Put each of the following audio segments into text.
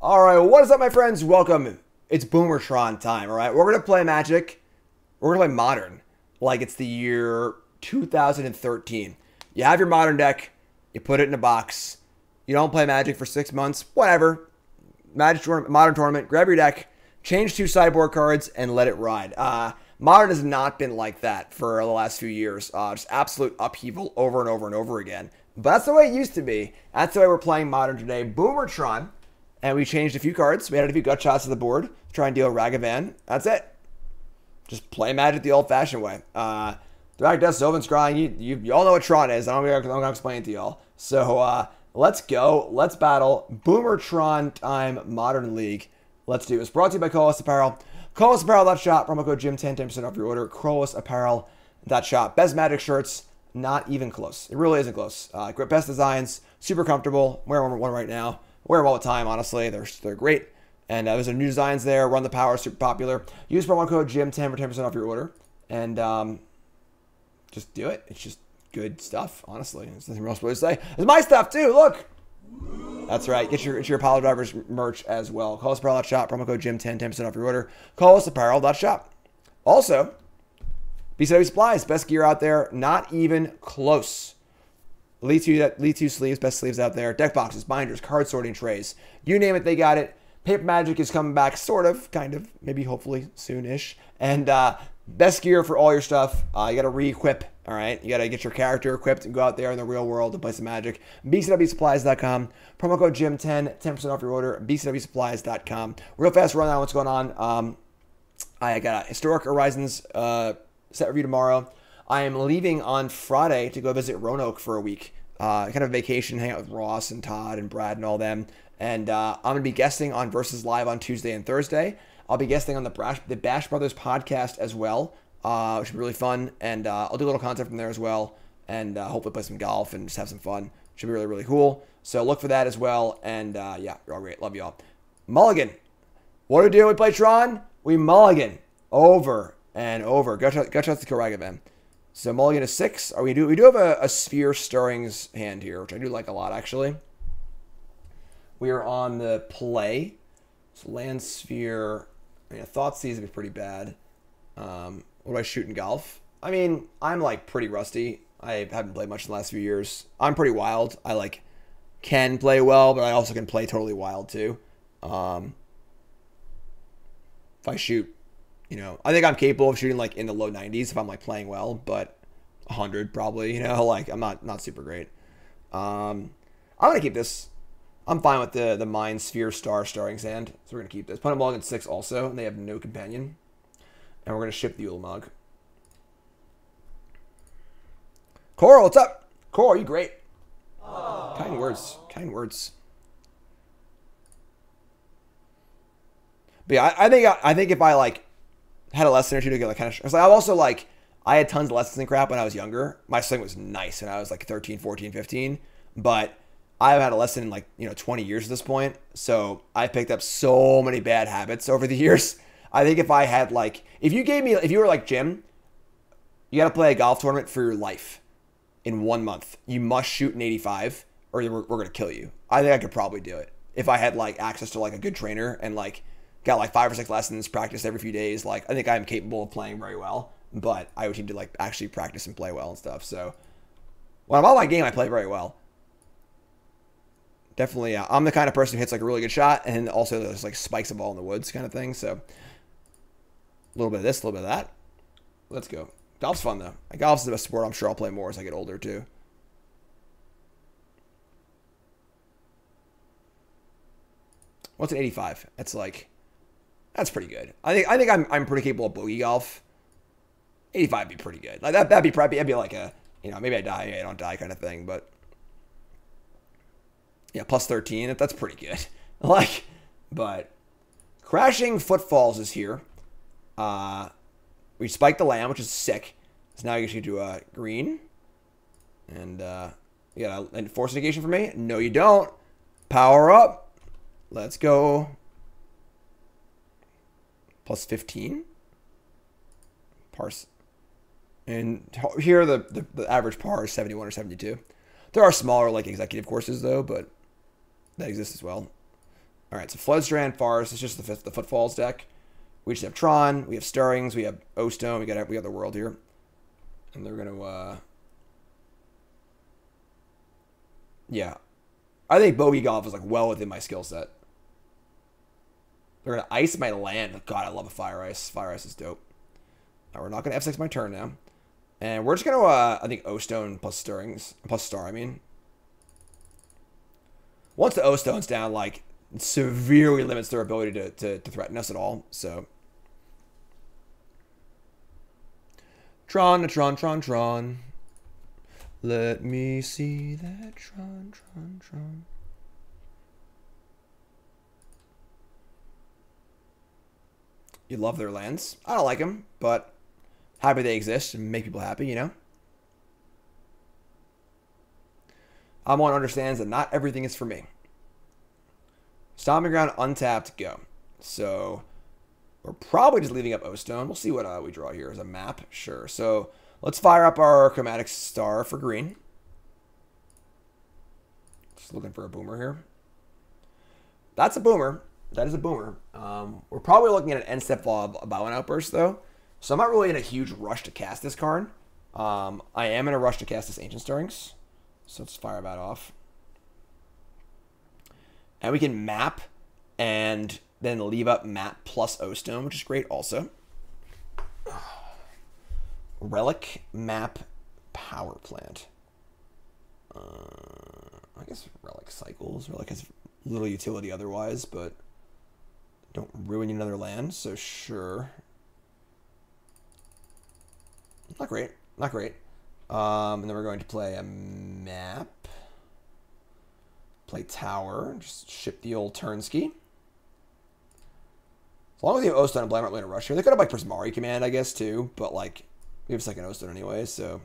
All right, what is up, my friends? Welcome. It's Boomertron time. All right, we're gonna play Magic. We're gonna play Modern, like it's the year 2013. You have your Modern deck. You put it in a box. You don't play Magic for six months. Whatever. Magic tournament, Modern tournament. Grab your deck, change two sideboard cards, and let it ride. Uh, Modern has not been like that for the last few years. Uh, just absolute upheaval over and over and over again. But that's the way it used to be. That's the way we're playing Modern today. Boomertron and we changed a few cards. We added a few gut shots to the board to try and deal Ragavan. That's it. Just play Magic the old-fashioned way. Uh, the fact that Sylvan Scrying, you, you, you all know what Tron is. I don't I'm going to explain it to y'all. So uh, let's go. Let's battle. Boomertron time Modern League. Let's do this. Brought to you by Colas Apparel. Colas Apparel, that shop. Promo code Jim10, 10% off your order. Colas Apparel, that shop. Best Magic shirts, not even close. It really isn't close. Uh, best designs, super comfortable. Wearing one right now wear them all the time, honestly. They're, they're great. And uh, there's new designs there. Run the Power, super popular. Use promo code JIM10 for 10% off your order. And um, just do it. It's just good stuff, honestly. There's nothing else really to say. It's my stuff, too. Look. That's right. Get your, get your Apollo Drivers merch as well. Call us Apparel.shop. Promo code JIM10, 10% off your order. Call us Apparel.shop. Also, BCW Supplies, best gear out there. Not even close. 2, Elite 2 sleeves, best sleeves out there. Deck boxes, binders, card sorting trays. You name it, they got it. Paper Magic is coming back, sort of, kind of, maybe hopefully soon-ish. And uh, best gear for all your stuff. Uh, you got to re-equip, all right? You got to get your character equipped and go out there in the real world and play some Magic. BCWSupplies.com. Promo code JIM10, 10% off your order. BCWSupplies.com. Real fast rundown what's going on. Um, I got a Historic Horizons uh, set review tomorrow. I am leaving on Friday to go visit Roanoke for a week. Uh, kind of vacation, hang out with Ross and Todd and Brad and all them. And uh, I'm gonna be guesting on Versus Live on Tuesday and Thursday. I'll be guesting on the Bash, the Bash Brothers podcast as well, uh, which should be really fun. And uh, I'll do a little content from there as well, and uh, hopefully play some golf and just have some fun. Should be really really cool. So look for that as well. And uh, yeah, you're all great. Love you all. Mulligan. What do we do? We play Tron. We mulligan over and over. Gut shots to Karaga, man. So mulligan is six. Are we do we do have a, a sphere stirrings hand here, which I do like a lot actually. We are on the play. So land sphere. I mean, Thoughtseize would be pretty bad. Um, what do I shoot in golf? I mean, I'm like pretty rusty. I haven't played much in the last few years. I'm pretty wild. I like can play well, but I also can play totally wild too. Um, if I shoot you know, I think I'm capable of shooting like in the low 90s if I'm like playing well, but 100 probably, you know, like I'm not not super great. Um, I'm gonna keep this. I'm fine with the the Mind Sphere Star Starring Sand, so we're gonna keep this. Opponent Mulligan six also, and they have no companion, and we're gonna ship the Ulamog. Coral, what's up? Coral, you great. Aww. Kind words, kind words. But yeah, I, I think I, I think if I like had a lesson or two to get like kind of. Cause I'm also like, I had tons of lessons in crap when I was younger. My swing was nice when I was like 13, 14, 15. But I've had a lesson in like, you know, 20 years at this point. So I picked up so many bad habits over the years. I think if I had like, if you gave me, if you were like, Jim, you got to play a golf tournament for your life in one month. You must shoot an 85 or we're, we're going to kill you. I think I could probably do it if I had like access to like a good trainer and like got like five or six lessons, practice every few days. Like I think I'm capable of playing very well, but I would need to like actually practice and play well and stuff. So when I'm on my game, I play very well. Definitely, uh, I'm the kind of person who hits like a really good shot and also there's like spikes a ball in the woods kind of thing. So a little bit of this, a little bit of that. Let's go. Golf's fun though. Like, golf's the best sport. I'm sure I'll play more as I get older too. What's an 85? That's like that's pretty good. I think I think I'm I'm pretty capable of bogey golf. 85 would be pretty good. Like that that'd be probably that'd be like a you know maybe I die maybe I don't die kind of thing, but yeah, plus 13 that's pretty good. like, but crashing footfalls is here. Uh, we spiked the land, which is sick. So now you get to a green, and uh, you got a force negation for me. No, you don't. Power up. Let's go plus 15. Pars. And here the, the, the average par is 71 or 72. There are smaller like executive courses though, but that exists as well. All right, so Floodstrand, Forest. It's just the the Footfalls deck. We just have Tron. We have Stirrings. We have O Stone. We got we got the world here, and they're gonna. uh Yeah, I think bogey golf is like well within my skill set. They're gonna ice my land. God, I love a fire ice. Fire ice is dope. Right, we're not gonna F6 my turn now. And we're just gonna uh I think O Stone plus stirrings. Plus star, I mean. Once the O Stone's down, like severely limits their ability to, to, to threaten us at all. So Tron, Tron, Tron, Tron. Let me see that Tron, Tron, Tron. You love their lands. I don't like them, but happy they exist and make people happy, you know? I'm one understands that not everything is for me. Stomping ground, untapped, go. So we're probably just leaving up O Stone. We'll see what uh, we draw here as a map. Sure. So let's fire up our chromatic star for green. Just looking for a boomer here. That's a boomer. That is a boomer. Um, we're probably looking at an end step Violent Outburst, though. So I'm not really in a huge rush to cast this card. Um, I am in a rush to cast this Ancient Stirrings. So let's fire that off. And we can map and then leave up map plus O Stone, which is great also. Relic map power plant. Uh, I guess Relic cycles. Relic has little utility otherwise, but don't ruin another land, so sure. Not great. Not great. Um, and then we're going to play a map. Play tower. Just ship the old Turnski. As long as you have Ostone and Blame aren't rush here. They could have like Prismari command, I guess, too. But like, we have second Ostone anyway, so.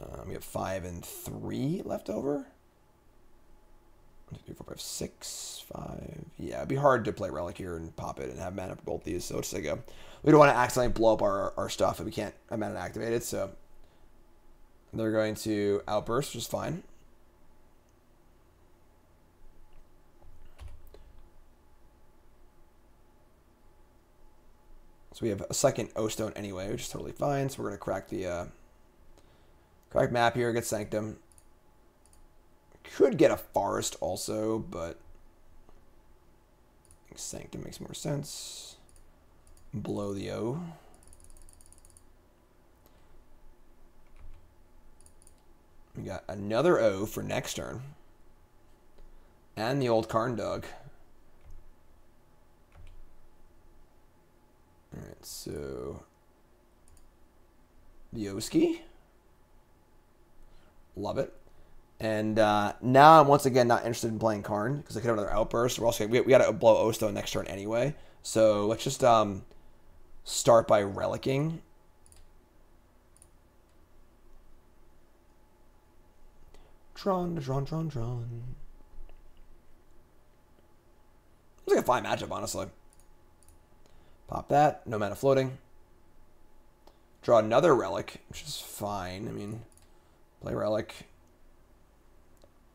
Um, we have five and three left over. Three, four, five, six, five. Yeah, it'd be hard to play Relic here and pop it and have mana for both these. So it's like a, we don't want to accidentally blow up our, our stuff if we can't have mana activated. So they're going to outburst, which is fine. So we have a second O stone anyway, which is totally fine. So we're gonna crack the uh, crack map here, get Sanctum. Could get a forest also, but Sanctum makes more sense. Blow the O. We got another O for next turn. And the old Karn Dog. Alright, so the Oski. Love it. And uh, now I'm once again not interested in playing Karn because I could have another outburst. We're also we, we got to blow Osto next turn anyway. So let's just um, start by relicking. Tron, Tron, Tron, Tron. It's like a fine matchup, honestly. Pop that. No mana floating. Draw another relic, which is fine. I mean, play relic.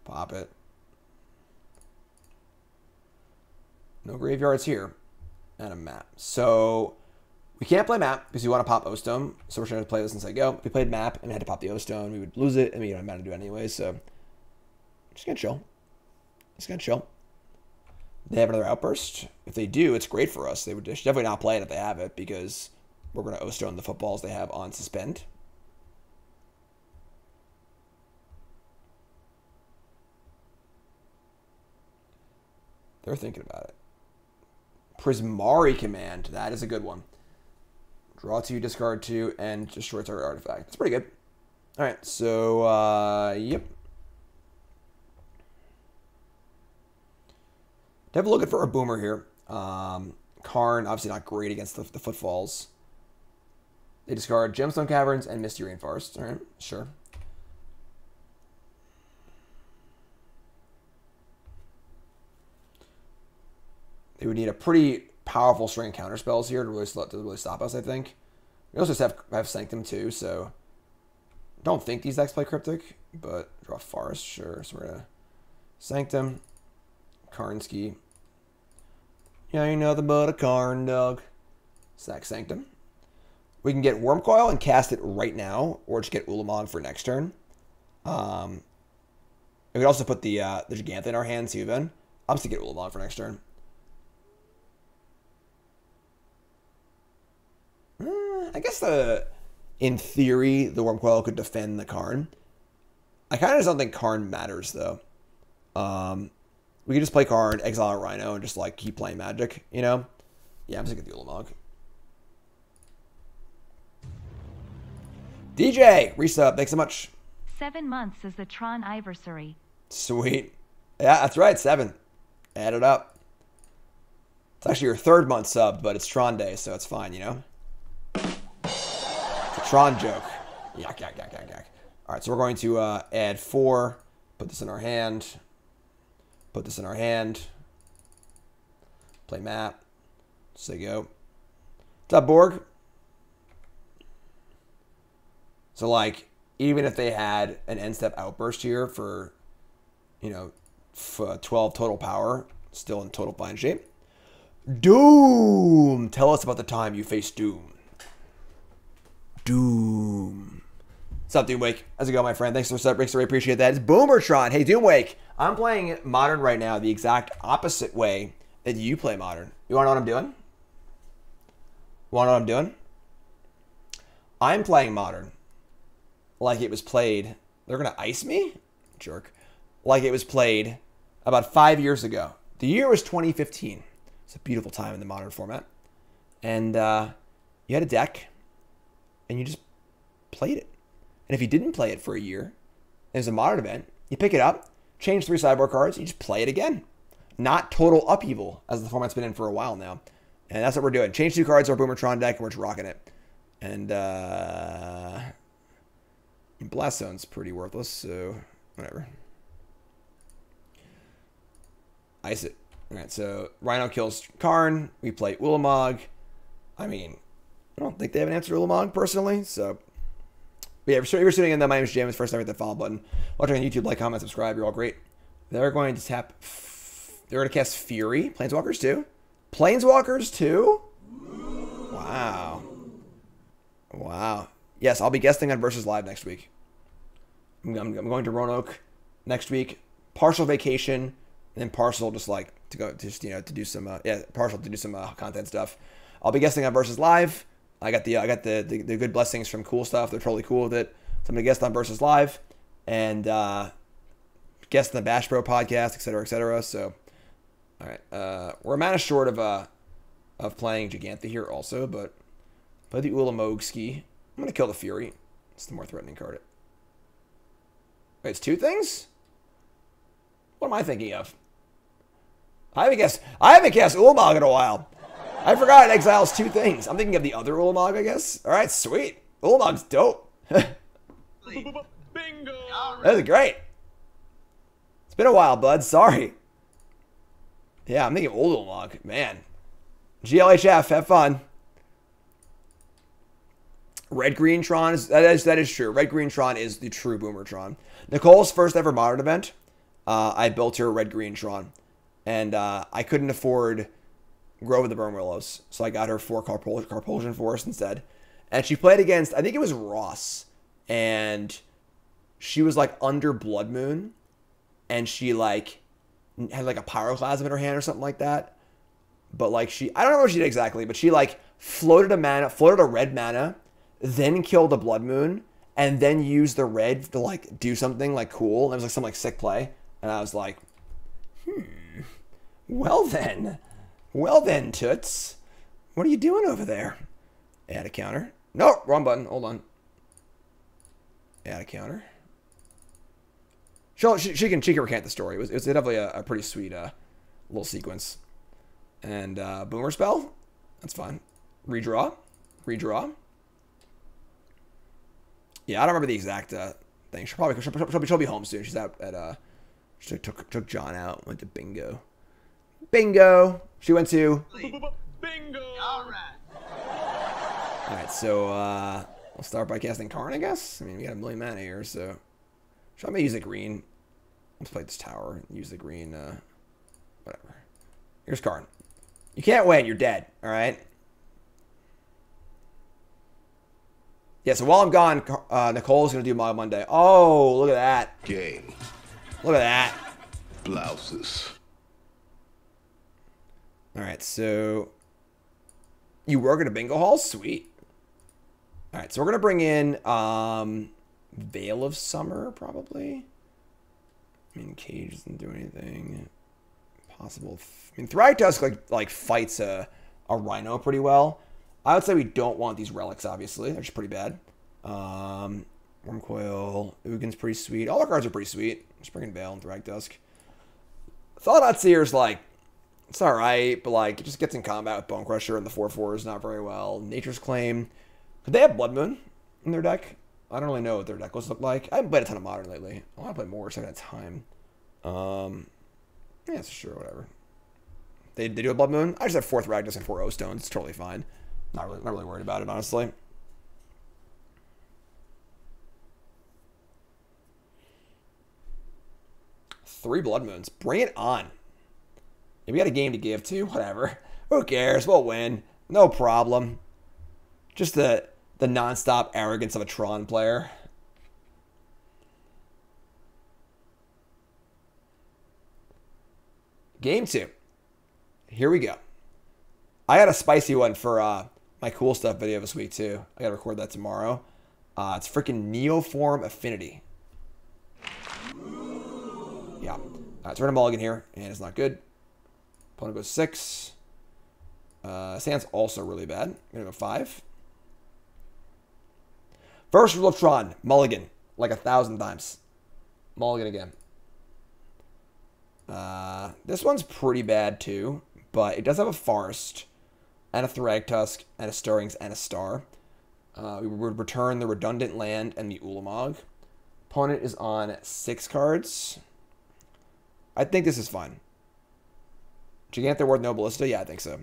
Pop it. No graveyards here. And a map. So we can't play map because we want to pop O-Stone. So we're trying to play this and say go. If we played map and had to pop the O-Stone, we would lose it. and we don't have mana to do it anyway. So just gonna chill. Just gonna chill. They have another outburst. If they do, it's great for us. They would definitely not play it if they have it because we're going to O-Stone the footfalls they have on suspend. They're thinking about it. Prismari command. That is a good one. Draw two, discard two, and destroy target artifact. That's pretty good. All right, so, uh, yep. Definitely looking for a boomer here. Um, Karn, obviously not great against the, the footfalls. They discard Gemstone Caverns and Misty Rainforest. All right, sure. They would need a pretty powerful string of counter spells here to really, to really stop us, I think. We also have, have Sanctum too, so don't think these decks play Cryptic, but draw Forest, sure. So we're going to Sanctum, Karnski. Yeah, you nothing but a Karn dog. Sack Sanctum. We can get Wurmcoil and cast it right now, or just get Ulamog for next turn. Um, we could also put the uh, the Jegantha in our hands even. I'm just going to get Ulamog for next turn. Uh, I guess the in theory the Wurmcoil could defend the Karn. I kind of just don't think Karn matters though. Um, we could just play Karn, exile a Rhino, and just like keep playing Magic. You know? Yeah, I'm just gonna get the Ulamog. DJ, resub. Thanks so much. Seven months is the Tron anniversary. Sweet. Yeah, that's right. Seven. Add it up. It's actually your third month sub, but it's Tron Day, so it's fine, you know? Tron joke. Yak, yak, yak, yak, yak. All right, so we're going to uh, add four, put this in our hand, put this in our hand, play map, say go. What's up, Borg? So like, even if they had an end step outburst here for, you know, for 12 total power, still in total fine shape. Doom! Tell us about the time you faced Doom. Doom. What's up, Doomwake? How's it going, my friend? Thanks for the sub, Rick. Really appreciate that. It's Boomertron. Hey, Doomwake. I'm playing Modern right now the exact opposite way that you play Modern. You want to know what I'm doing? Want to know what I'm doing? I'm playing Modern like it was played. They're gonna ice me, jerk. Like it was played about five years ago. The year was 2015. It's a beautiful time in the modern format, and uh, you had a deck, and you just played it. And if you didn't play it for a year, it was a modern event. You pick it up, change three sideboard cards, you just play it again. Not total upheaval as the format's been in for a while now, and that's what we're doing. Change two cards our Boomertron deck, and we're just rocking it. And uh, Blast Zone's pretty worthless, so whatever. Ice it. Alright, so Rhino kills Karn. We play Ulamog. I mean, I don't think they have an answer to Ulamog personally, so. But yeah, if you're tuning in, that my name is James. First time hit the follow button. Watching on YouTube, like, comment, subscribe. You're all great. They're going to tap. They're going to cast Fury. Planeswalkers too. Planeswalkers too. Wow. Wow. Yes, I'll be guesting on Versus Live next week. I'm, I'm, going to Roanoke next week. Partial vacation, and then partial just like to go just you know to do some uh, yeah partial to do some uh, content stuff. I'll be guesting on Versus Live. I got the I got the, the, the good blessings from Cool Stuff. They're totally cool with it. So I'm gonna guest on Versus Live and uh, guest on the Bash Pro podcast, etc. etc. So all right, uh, we're a mana short of uh of playing Jegantha here also, but play the Ulamogski. I'm gonna kill the Fury. It's the more threatening card. Wait, it's two things? What am I thinking of? I haven't guessed. I haven't cast Ulamog in a while. I forgot it exiles two things. I'm thinking of the other Ulamog, I guess. All right, sweet. Ulamog's dope. Bingo. That was great. It's been a while, bud. Sorry. Yeah, I'm thinking old Ulamog. Man. GLHF, have fun. Red Green Tron is that is that is true. Red Green Tron is the true Boomer Tron. Nicole's first ever modern event. Uh, I built her a Red Green Tron, and uh, I couldn't afford Grove the Burn Willows, so I got her four Carpul- Karplusan Forest instead. And she played against I think it was Ross, and she was like under Blood Moon, and she like had like a Pyroclasm in her hand or something like that. But like she, I don't know what she did exactly, but she like floated a mana, floated a red mana then kill the Blood Moon, and then use the red to like do something like cool. And it was like some like sick play, and I was like, hmm. Well then, well then, Toots, what are you doing over there? Add a counter. No, wrong button. Hold on. Add a counter. She'll, she, she can she can recant the story. It was, it was definitely a, a pretty sweet uh, little sequence. And uh, boomer spell. That's fine. Redraw. Redraw. Yeah, I don't remember the exact uh, thing. She'll probably she'll, she'll, be, she'll be home soon. She's out at uh, she took took John out. Went to bingo. Bingo. She went to bingo. All right. All right. So uh, we'll start by casting Karn, I guess. I mean, we got a million mana here, so should I maybe use the green? Let's play this tower. And use the green. Uh, Whatever. Here's Karn. You can't win. You're dead. All right. Yeah, so while I'm gone, uh, Nicole's going to do my Monday. Oh, look at that. Game. Look at that. Blouses. All right, so you work at a bingo hall? Sweet. All right, so we're going to bring in um, Veil of Summer, probably. I mean, Cage doesn't do anything. Possible. I mean, Thragtusk, like, like fights a, a Rhino pretty well. I would say we don't want these relics, obviously. They're just pretty bad. Um, Wurmcoil, Ugin's pretty sweet. All our cards are pretty sweet. Just bringing Veil and Thragtusk. Thought Seer's like, it's alright, but like, it just gets in combat with Bone Crusher and the 4-4 not very well. Nature's Claim. Could they have Blood Moon in their deck? I don't really know what their deck looks look like. I haven't played a ton of Modern lately. I want to play more so I got time. Um, yeah, sure, whatever. They, they do a Blood Moon. I just have fourth Ragnos and four O Stones. It's totally fine. Not really, not really worried about it, honestly. Three Blood Moons. Bring it on. If we got a game to give to, whatever. Who cares? We'll win. No problem. Just the the nonstop arrogance of a Tron player. Game two. Here we go. I got a spicy one for uh, my cool stuff video this week too. I gotta record that tomorrow. Uh, it's freaking Neoform Affinity. Yeah. Uh, it's random mulligan here, and it's not good. Opponent goes six. Uh, Sand's also really bad. I'm gonna go five. First rule of Tron, mulligan, like a thousand times. Mulligan again. Uh, this one's pretty bad too, but it does have a forest and a Thragtusk, and a Stirrings, and a Star. Uh, we would return the Redundant Land and the Ulamog. Opponent is on six cards. I think this is fine. Jegantha Worth No Ballista? Yeah, I think so.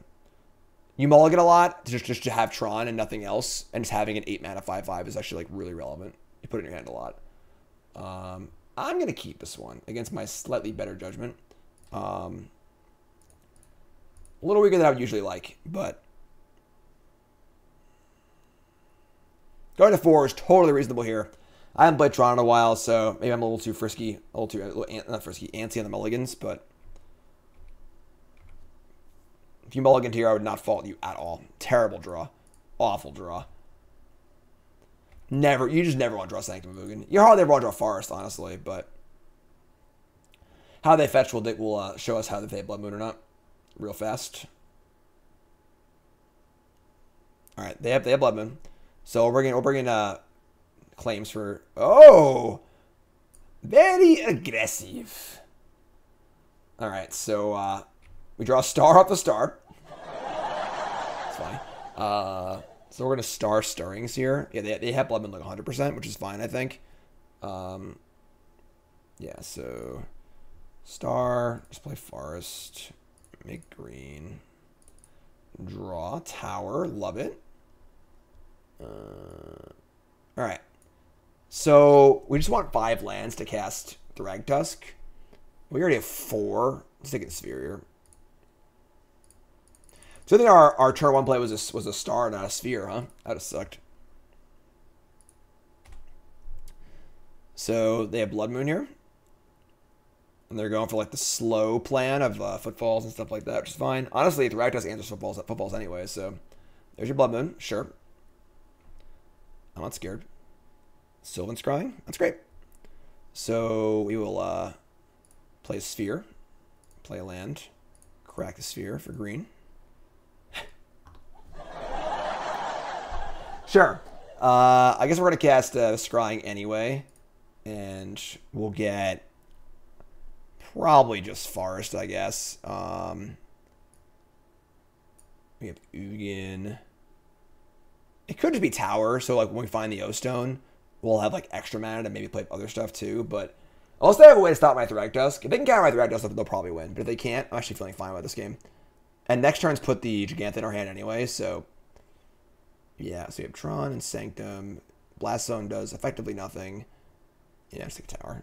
You mulligan a lot just, just to have Tron and nothing else, and just having an 8 mana 5 5 is actually like really relevant. You put it in your hand a lot. Um, I'm going to keep this one against my slightly better judgment. Um, a little weaker than I would usually like, but going to four is totally reasonable here. I haven't played Tron in a while, so maybe I'm a little too frisky, a little too, a little, not frisky, antsy on the mulligans, but if you mulliganed here, I would not fault you at all. Terrible draw. Awful draw. Never, you just never want to draw Sanctum of Ugin. You hardly ever want to draw Forest, honestly, but how they fetch will, will uh, show us how they have Blood Moon or not real fast. All right, they have they have Blood Moon, so we're bringing we're bringing uh claims for oh very aggressive. All right, so uh, we draw a star off the star. Uh, so we're gonna star stirrings here. Yeah, they they have Blood Moon like 100, percent which is fine, I think. Um, yeah, so star. Just play forest. Make green. Draw. Tower. Love it. Uh, all right. So we just want five lands to cast Thragtusk. We already have four. Let's take a sphere here. So I think our, our turn one play was a, was a star, not a sphere, huh? That'd have sucked. So they have Blood Moon here and they're going for like the slow plan of uh, footfalls and stuff like that, which is fine. Honestly, Thragtusk answers footfalls footfalls anyway, so there's your Blood Moon, sure. I'm not scared. Sylvan Scrying, that's great. So we will uh, play a Sphere, play land, crack the Sphere for green. Sure. Uh, I guess we're going to cast uh, Scrying anyway, and we'll get Probably just Forest, I guess. Um, we have Ugin. It could just be Tower, so like when we find the O Stone, we'll have like extra mana to maybe play other stuff too. But unless they have a way to stop my Thragtusk, if they can counter my Thragtusk, they'll probably win. But if they can't, I'm actually feeling fine with this game. And next turn's put the Gigant in our hand anyway, so yeah. So you have Tron and Sanctum. Blast Zone does effectively nothing. Yeah, just take Tower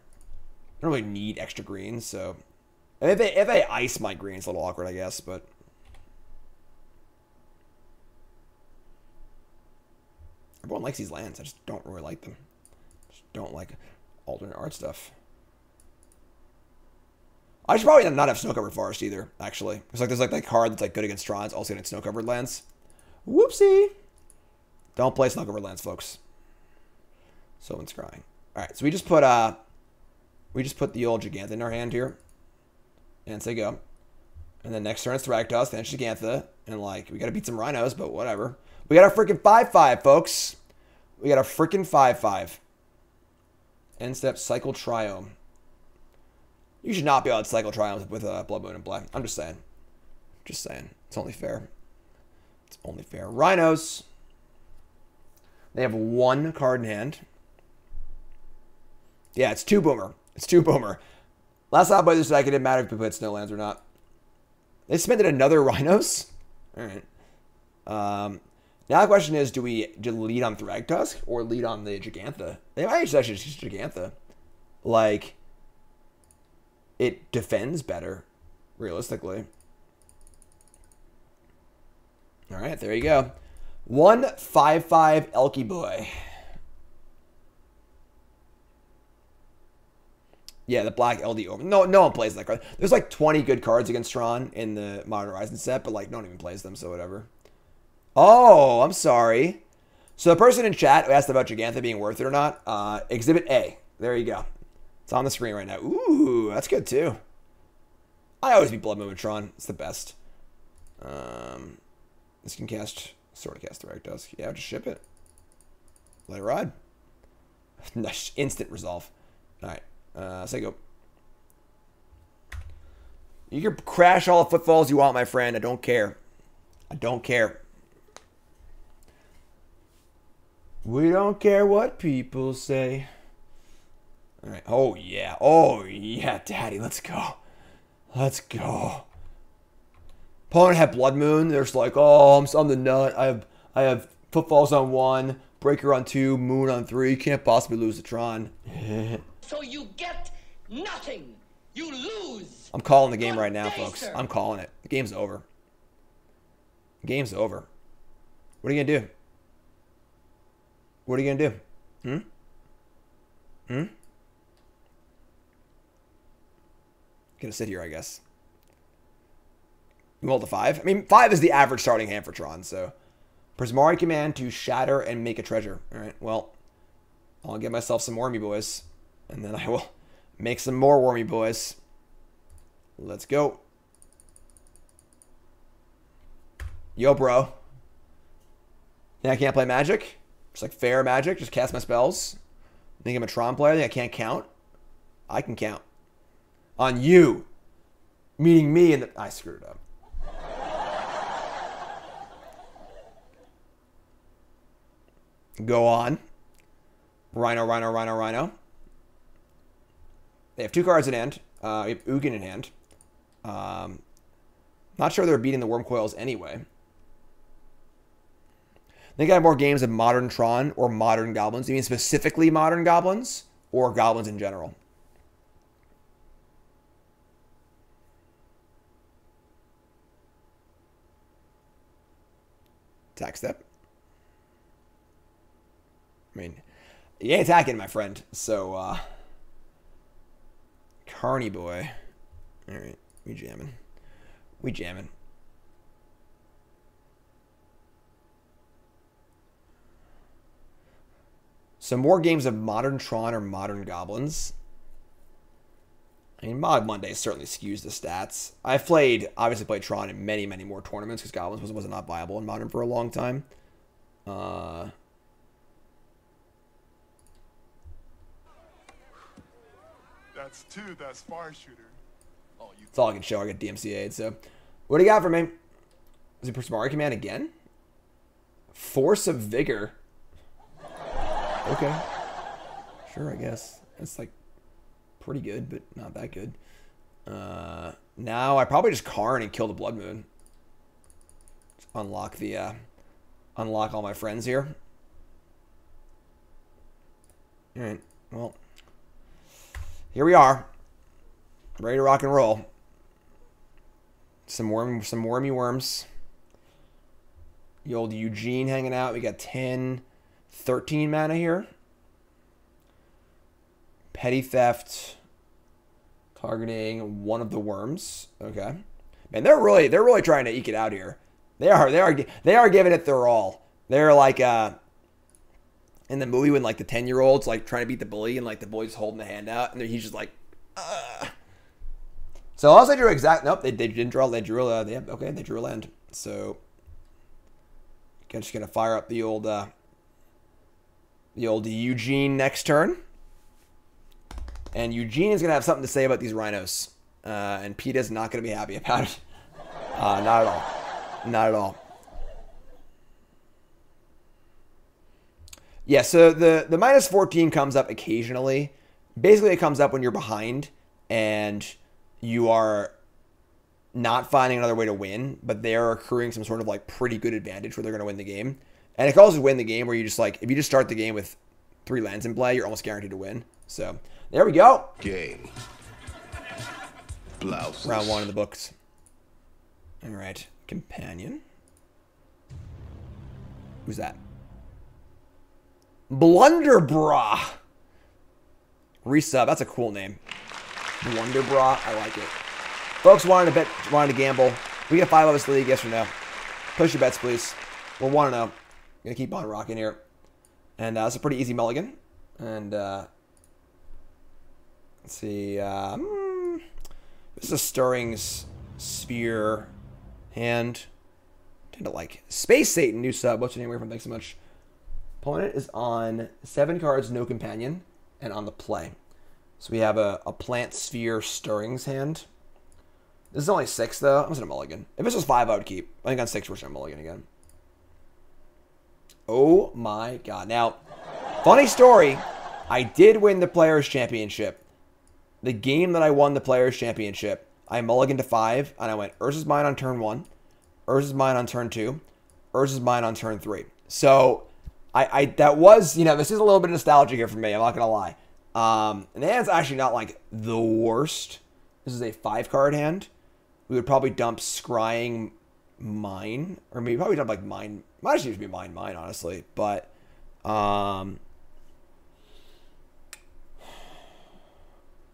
I don't really need extra greens, so if they if they ice my green, it's a little awkward, I guess, but everyone likes these lands. I just don't really like them. Just don't like alternate art stuff. I should probably not have snow covered forest either. Actually, it's like there's like that card that's like good against Tron. It's also against snow covered lands. Whoopsie! Don't play covered lands, folks. Someone's crying. All right, so we just put uh, we just put the old Jegantha in our hand here, and say go. And then next turn it's Thragtusk, then it's Jegantha, and like we gotta beat some Rhinos, but whatever. We got our freaking five five, folks. We got a freaking five five. End step cycle triome. You should not be able to cycle triomes with uh, Blood Moon and Black. I'm just saying. Just saying. It's only fair. It's only fair. Rhinos. They have one card in hand. Yeah, it's two boomer. It's two boomer. Last I played this deck, it didn't matter if we played Snowlands or not. They spent another Rhinos? Alright. Um, now the question is, do we lead on Thragtusk or lead on the Jegantha? They might actually just Jegantha. Like, it defends better, realistically. All right, there you go. One five five Elky boy. Yeah, the black LD. No, no one plays that card. There's like 20 good cards against Tron in the Modern Horizon set, but like no one even plays them, so whatever. Oh, I'm sorry. So the person in chat who asked about Jegantha being worth it or not, uh, Exhibit A. There you go. It's on the screen right now. Ooh, that's good too. I always beat Blood Moon Tron. It's the best. Um, this can cast, sort of cast Thragtusk. Yeah, just ship it. Let it ride. Instant resolve. All right. Uh, say go. You can crash all the footfalls you want, my friend. I don't care. I don't care. We don't care what people say. All right. Oh, yeah. Oh, yeah, Daddy. Let's go. Let's go. Opponent had Blood Moon. There's like, oh, I'm, I'm the nut. I have I have footfalls on one, breaker on two, moon on three. Can't possibly lose the Tron. So you get nothing. You lose. I'm calling the game right now, day, folks. sir. I'm calling it. The game's over. The game's over. What are you gonna do? What are you gonna do? Hmm? Hmm? Gonna sit here, I guess. Roll the five. I mean, five is the average starting hand for Tron, so. Prismari command to shatter and make a treasure. Alright, well. I'll get myself some wormy boys. And then I will make some more wormy boys. Let's go. Yo, bro. Think I can't play magic? Just like fair magic, just cast my spells. Think I'm a Tron player? Think I can't count? I can count. On you. Meeting me and the. I screwed it up. Go on. Rhino, Rhino, Rhino, Rhino. They have two cards in hand. Uh, we have Ugin in hand. Um, not sure they're beating the Wurmcoils anyway. I have more games of Modern Tron or Modern Goblins. You mean specifically Modern Goblins or Goblins in general? Attack step. I mean, you ain't attacking, my friend. So, uh, Carney boy. All right, we jamming. We jamming. Some more games of Modern Tron or Modern Goblins. I mean, Mod Monday certainly skews the stats. I've played, obviously played Tron in many, many more tournaments because Goblins was, was not viable in Modern for a long time. Uh, That's two. That's far shooter. Oh, you That's all I can show. I got DMCA'd. So, what do you got for me? Is it Prismari Command again? Force of Vigor. Okay. Sure, I guess. That's like pretty good, but not that good. Uh, now I probably just Karn and kill the Blood Moon. Just unlock the, uh, unlock all my friends here. Alright, well. Here we are. Ready to rock and roll. Some worm, some wormy worms. The old Ugin hanging out. We got 10, 13 mana here. Petty theft. Targeting one of the worms. Okay. Man, they're really they're really trying to eke it out here. They are they are they are giving it their all. They're like uh in the movie when like the 10 year olds like trying to beat the bully and like the bully's holding the hand out and he's just like uh. so also drew exact nope they, they didn't draw they drew uh, they, okay they drew a land. So I'm just gonna fire up the old uh the old Ugin next turn. And Ugin is gonna have something to say about these rhinos uh, and Pete is not gonna be happy about it. Uh, not at all. Not at all Yeah, so the the minus 14 comes up occasionally. Basically, it comes up when you're behind and you are not finding another way to win, but they're accruing some sort of like pretty good advantage where they're going to win the game. And it can also win the game where you just like if you just start the game with three lands in play, you're almost guaranteed to win. So there we go. Game. Blouses. Round one in the books. All right, companion. Who's that? Blunderbra. Resub. That's a cool name. Blunderbra. I like it. Folks wanted to bet, wanted to gamble. We get five of us league. Yes or no? Push your bets, please. We're one to know. Gonna keep on rocking here. And uh, a pretty easy mulligan. And uh, let's see. Um, this is a Stirrings Sphere hand. Tend to like Space Satan, new sub. What's your name? Where from? Thanks so much. Opponent is on seven cards, no companion, and on the play. So we have a, a plant sphere stirrings hand. This is only six though. I'm just gonna mulligan. If this was five, I would keep. I think on six we're gonna mulligan again. Oh my god. Now, funny story. I did win the players championship. The game that I won the players championship, I mulliganed to five, and I went Urza's mine on turn one, Urza's mine on turn two, Urza's mine on turn three. So I, I that was you know this is a little bit nostalgic here for me. I'm not gonna lie. Um, and the hand's actually not like the worst. This is a five card hand. We would probably dump Scrying Mine, or maybe probably dump like Mine. Might actually be Mine Mine, honestly. But um,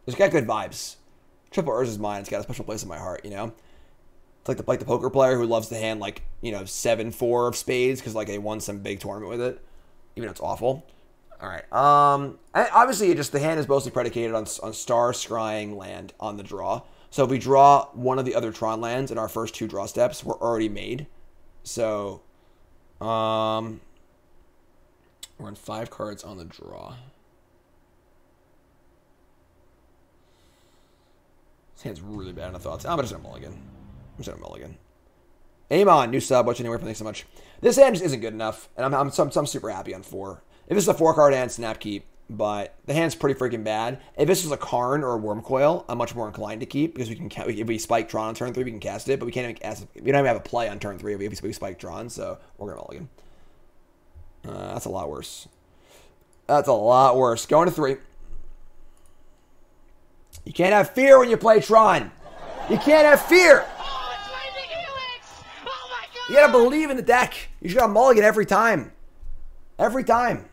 it's got good vibes. Triple Urza's mine. It's got a special place in my heart. You know, it's like the like the poker player who loves to hand like you know seven four of spades because like they won some big tournament with it, even though it's awful. All right. Um. obviously, just the hand is mostly predicated on on star scrying land on the draw. So if we draw one of the other Tron lands in our first two draw steps, we're already made. So, um, we're on five cards on the draw. This hand's really bad in the thoughts. I'm just gonna mulligan. Just gonna mulligan. Amon, new sub. What's your name? Thanks so much. This hand just isn't good enough, and I'm, I'm, I'm, I'm super happy on four. If this is a four card hand, snap keep, but the hand's pretty freaking bad. If this was a Karn or a Wurmcoil, I'm much more inclined to keep because we can if we spike Tron on turn three, we can cast it, but we can't even cast it. We don't even have a play on turn three if we, we spike Tron, so we're gonna mulligan. Uh, that's a lot worse. That's a lot worse. Going to three. You can't have fear when you play Tron. You can't have fear. You gotta believe in the deck. You should have mulligan every time. Every time.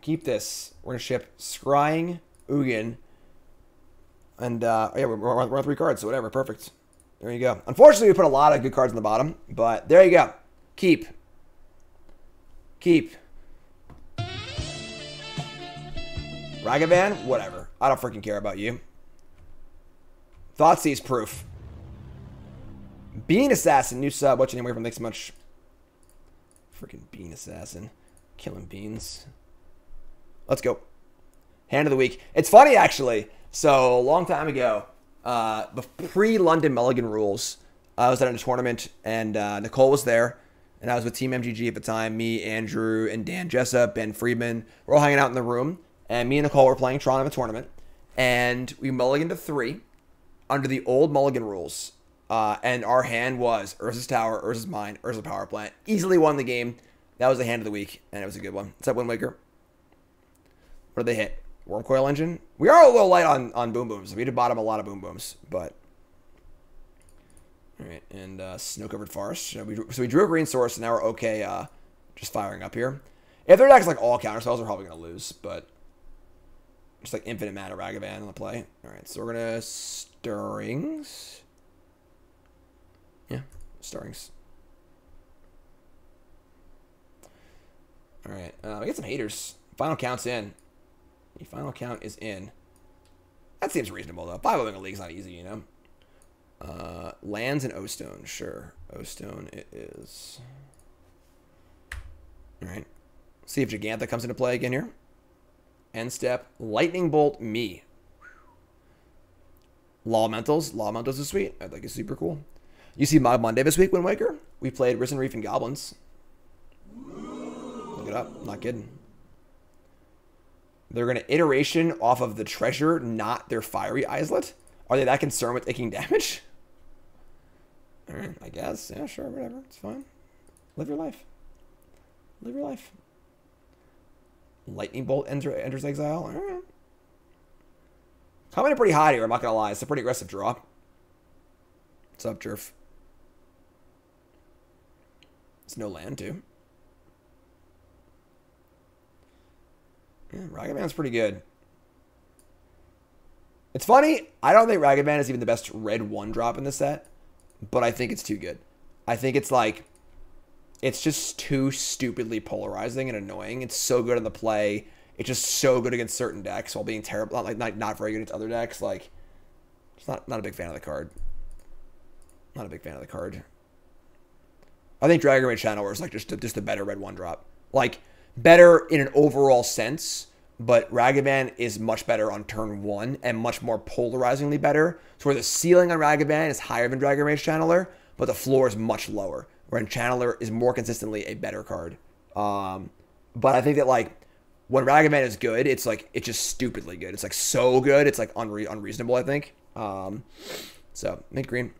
Keep this. We're gonna ship Scrying Ugin. And uh, yeah, we're, we're, three cards, so whatever. Perfect. There you go. Unfortunately, we put a lot of good cards on the bottom, but there you go. Keep. Keep. Ragavan? Whatever. I don't freaking care about you. Thoughtseize proof. Bean Assassin, new sub. What's your name? Where from? Thanks so much. Freaking Bean Assassin. Killing beans. Let's go. Hand of the week. It's funny, actually. So, a long time ago, uh, pre London Mulligan rules, I was at a tournament and uh, Nicole was there. And I was with Team MGG at the time. Me, Andrew, and Dan Jessup, Ben Friedman. We're all hanging out in the room. And me and Nicole were playing Tron in a tournament. And we mulliganed to three under the old Mulligan rules. Uh, and our hand was Urza's Tower, Urza's Mine, Urza Power Plant. Easily won the game. That was the hand of the week, and it was a good one. What's up, Wind Waker? What did they hit? Wurmcoil Engine? We are a little light on, on Boom Booms. We did bottom a lot of Boom Booms, but... All right, and uh, snow-covered forest. So we, so we drew a green source, and now we're okay uh, just firing up here. If their deck's like all counter spells, we're probably going to lose, but just like infinite mana Ragavan on the play. All right, so we're going to Stirrings. Yeah, Stirrings. All right, uh, we get some haters. Final count's in. The final count is in. That seems reasonable, though. Five in a league's not easy, you know? Uh, lands and O-Stone, sure. O-Stone it is. All right. See if Jegantha comes into play again here. End step. Lightning Bolt me. Law Mentals. Law Mentals is sweet. I think it's super cool. You see Mod Monday this week, Wind Waker? We played Risen Reef and Goblins. Look it up. not kidding. They're going to iteration off of the treasure, not their fiery islet. Are they that concerned with taking damage? I guess. Yeah, sure, whatever. It's fine. Live your life. Live your life. Lightning Bolt enter, enters exile. All right. Coming in pretty hot here, I'm not going to lie. It's a pretty aggressive draw. What's up, Jerf? It's no land, too. Yeah, Ragavan's pretty good. It's funny. I don't think Ragavan is even the best red one drop in the set, but I think it's too good. I think it's like, it's just too stupidly polarizing and annoying. It's so good in the play. It's just so good against certain decks while being terrible, not like not, not very good against other decks. Like, just not not a big fan of the card. Not a big fan of the card. I think Dragon Rage Channeler is like just a, just a better red one drop. Like better in an overall sense, but Ragavan is much better on turn one and much more polarizingly better. So where the ceiling on Ragavan is higher than Dragon Rage Channeler, but the floor is much lower. Where Channeler is more consistently a better card. Um, but I think that like when Ragavan is good, it's like it's just stupidly good. It's like so good, it's like unre- unreasonable. I think. Um, so mint green.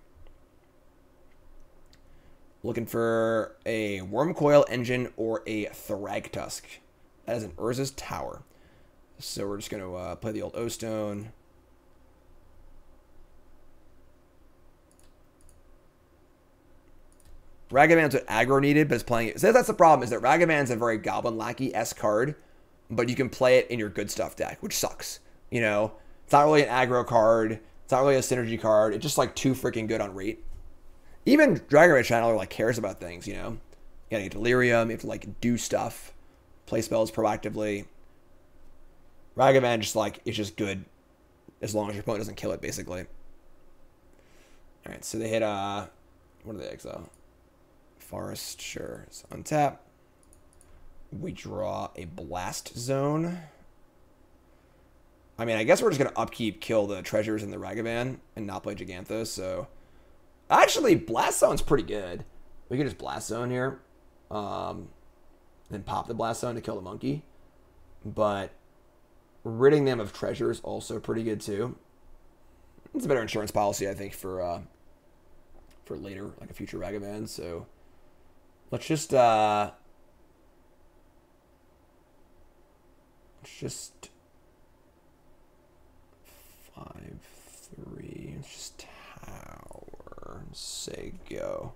Looking for a Wurmcoil Engine or a Thragtusk. Is an Urza's Tower. So we're just going to uh, play the old O-Stone. Ragavan's what aggro needed, but it's playing it. So that's the problem, is that Ragavan's a very Goblin Lackey-esque card, but you can play it in your good stuff deck, which sucks. You know, it's not really an aggro card. It's not really a synergy card. It's just like too freaking good on rate even Dragon Rage Channeler like cares about things, you know. You gotta get delirium, you have to like do stuff, play spells proactively. Ragavan just like it's just good as long as your opponent doesn't kill it, basically. Alright, so they hit uh what are they exile? Forest, sure. So untap. We draw a blast zone. I mean, I guess we're just gonna upkeep, kill the treasures in the Ragavan, and not play Jegantha, so Actually, Blast Zone's pretty good. We can just Blast Zone here. Um, then pop the Blast Zone to kill the monkey. But ridding them of treasure is also pretty good too. It's a better insurance policy, I think, for uh, for later, like a future Ragavan. So let's just uh, let's just five three. Let's just say go.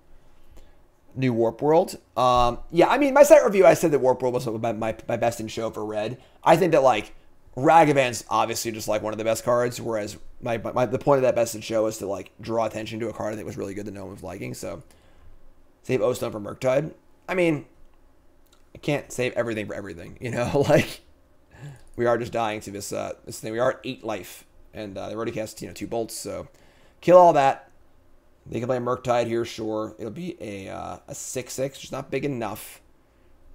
New Warp World. Um, yeah, I mean, my site review, I said that Warp World was my, my, my best in show for red. I think that, like, Ragavan's obviously just, like, one of the best cards, whereas my, my the point of that best in show is to, like, draw attention to a card think was really good that no one was liking, so save O-Stone for Murktide. I mean, I can't save everything for everything, you know? like, we are just dying to this, uh, this thing. We are at 8 life, and uh, they already cast, you know, two bolts, so kill all that they can play Murktide here, sure. It'll be a uh, a six six, just not big enough.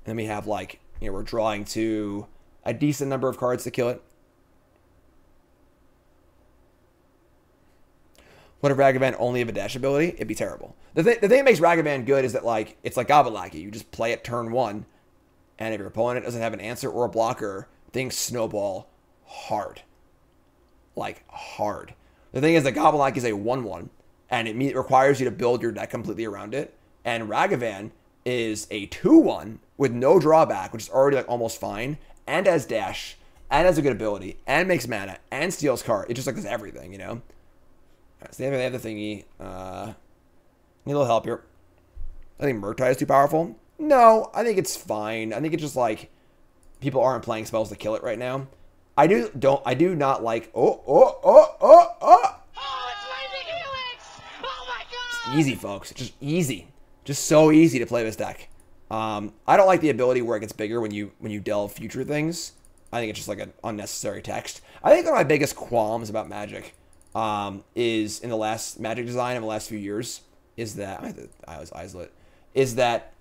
And then we have like you know we're drawing to a decent number of cards to kill it. What if Ragavan only have a dash ability? It'd be terrible. The, th- the thing that makes Ragavan good is that like it's like Goblin You just play it turn one, and if your opponent doesn't have an answer or a blocker, things snowball hard. Like hard. The thing is that Goblin is a one one and it requires you to build your deck completely around it. And Ragavan is a 2-1 with no drawback, which is already like almost fine, and has dash, and has a good ability, and makes mana, and steals card. It just like does everything, you know? So they have, the thingy. Uh, Need a little help here. I think Murktide is too powerful. No, I think it's fine. I think it's just like people aren't playing spells to kill it right now. I do don't I do not like oh oh oh oh Oh, it's Lightning Helix! Oh my god! Easy folks. Just easy. Just so easy to play this deck. Um, I don't like the ability where it gets bigger when you when you delve future things. I think it's just like an unnecessary text. I think one of my biggest qualms about Magic um, is in the last Magic design in the last few years is that I was eyes lit is that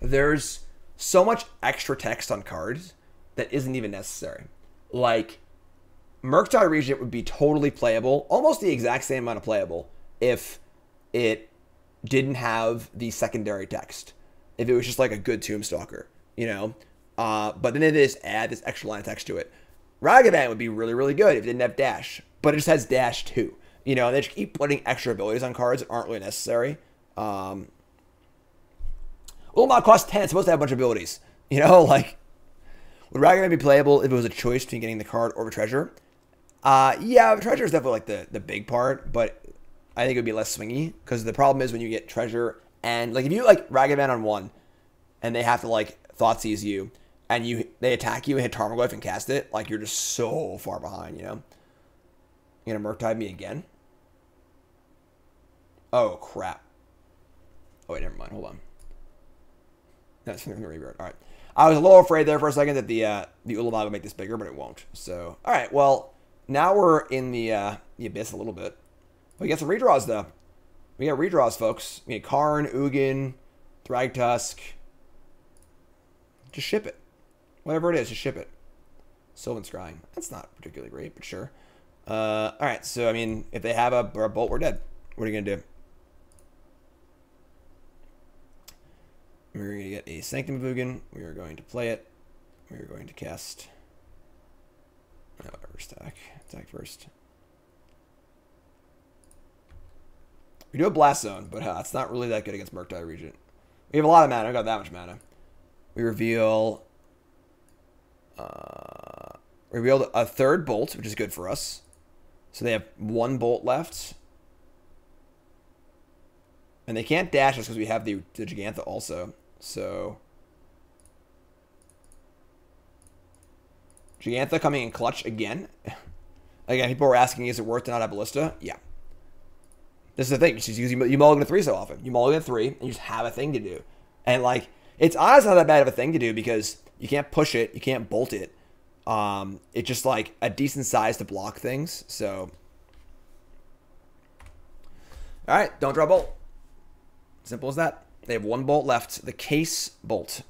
there's so much extra text on cards that isn't even necessary. Like Murktide Regent would be totally playable, almost the exact same amount of playable if it didn't have the secondary text. If it was just like a good Tombstalker, you know. Uh, but then it is add this extra line of text to it. Ragavan would be really, really good if it didn't have dash, but it just has dash too. You know, they just keep putting extra abilities on cards that aren't really necessary. Um, Ulamog costs 10, it's supposed to have a bunch of abilities. You know, like, would Ragavan be playable if it was a choice between getting the card or the treasure? Uh, yeah, the treasure is definitely like the, the big part, but I think it would be less swingy because the problem is when you get treasure and like if you like Ragavan on one and they have to like Thoughtseize you and you they attack you and hit Tarmogoyf and cast it, like you're just so far behind, you know? You gonna Murktide me again? Oh crap. Oh wait, never mind. Hold on. That's from the graveyard. All right. I was a little afraid there for a second that the uh, the Ulamog would make this bigger, but it won't. So, all right. Well, now we're in the uh, the abyss a little bit. We got some redraws though. We got redraws, folks. We got Karn, Ugin, Thragtusk. Just ship it. Whatever it is, just ship it. Sylvan Scrying. That's not particularly great, but sure. Uh, all right. So, I mean, if they have a, a bolt, we're dead. What are you gonna do? We're going to get a Sanctum of Ugin. We are going to play it. We are going to cast. Oh, stack. Attack first. We do a Blast Zone, but uh, it's not really that good against Murktide Regent. We have a lot of mana. I got that much mana. We reveal. Uh, revealed a third bolt, which is good for us. So they have one bolt left. And they can't dash us because we have the, the Jegantha also. So Jegantha coming in clutch again. again, people were asking, is it worth to not have Ballista? Yeah. This is the thing. She's using you mulligan a three so often. You mulligan a three and you just have a thing to do. And like it's honestly not that bad of a thing to do because you can't push it, you can't bolt it. Um, it's just like a decent size to block things. So all right, don't draw bolt. Simple as that. They have one bolt left, the case bolt.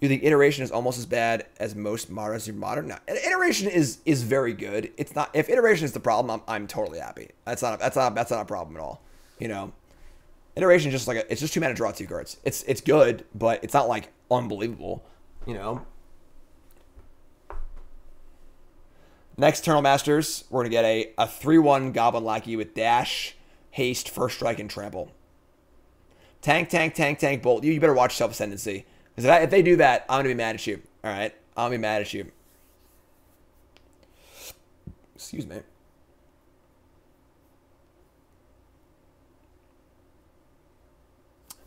You think iteration is almost as bad as most modern modern? No, iteration is is very good. It's not if iteration is the problem, I'm, I'm totally happy. That's not a, that's not that's not a problem at all. You know, iteration is just like a, it's just two mana draw two cards. It's it's good, but it's not like unbelievable. You know. Next, Eternal Masters, we're gonna get a a three one Goblin Lackey with dash, haste, first strike, and trample. Tank, tank, tank, tank, bolt. You, you better watch Self Ascendancy. Because if, if, they do that, I'm going to be mad at you. All right? I'm to be mad at you. Excuse me.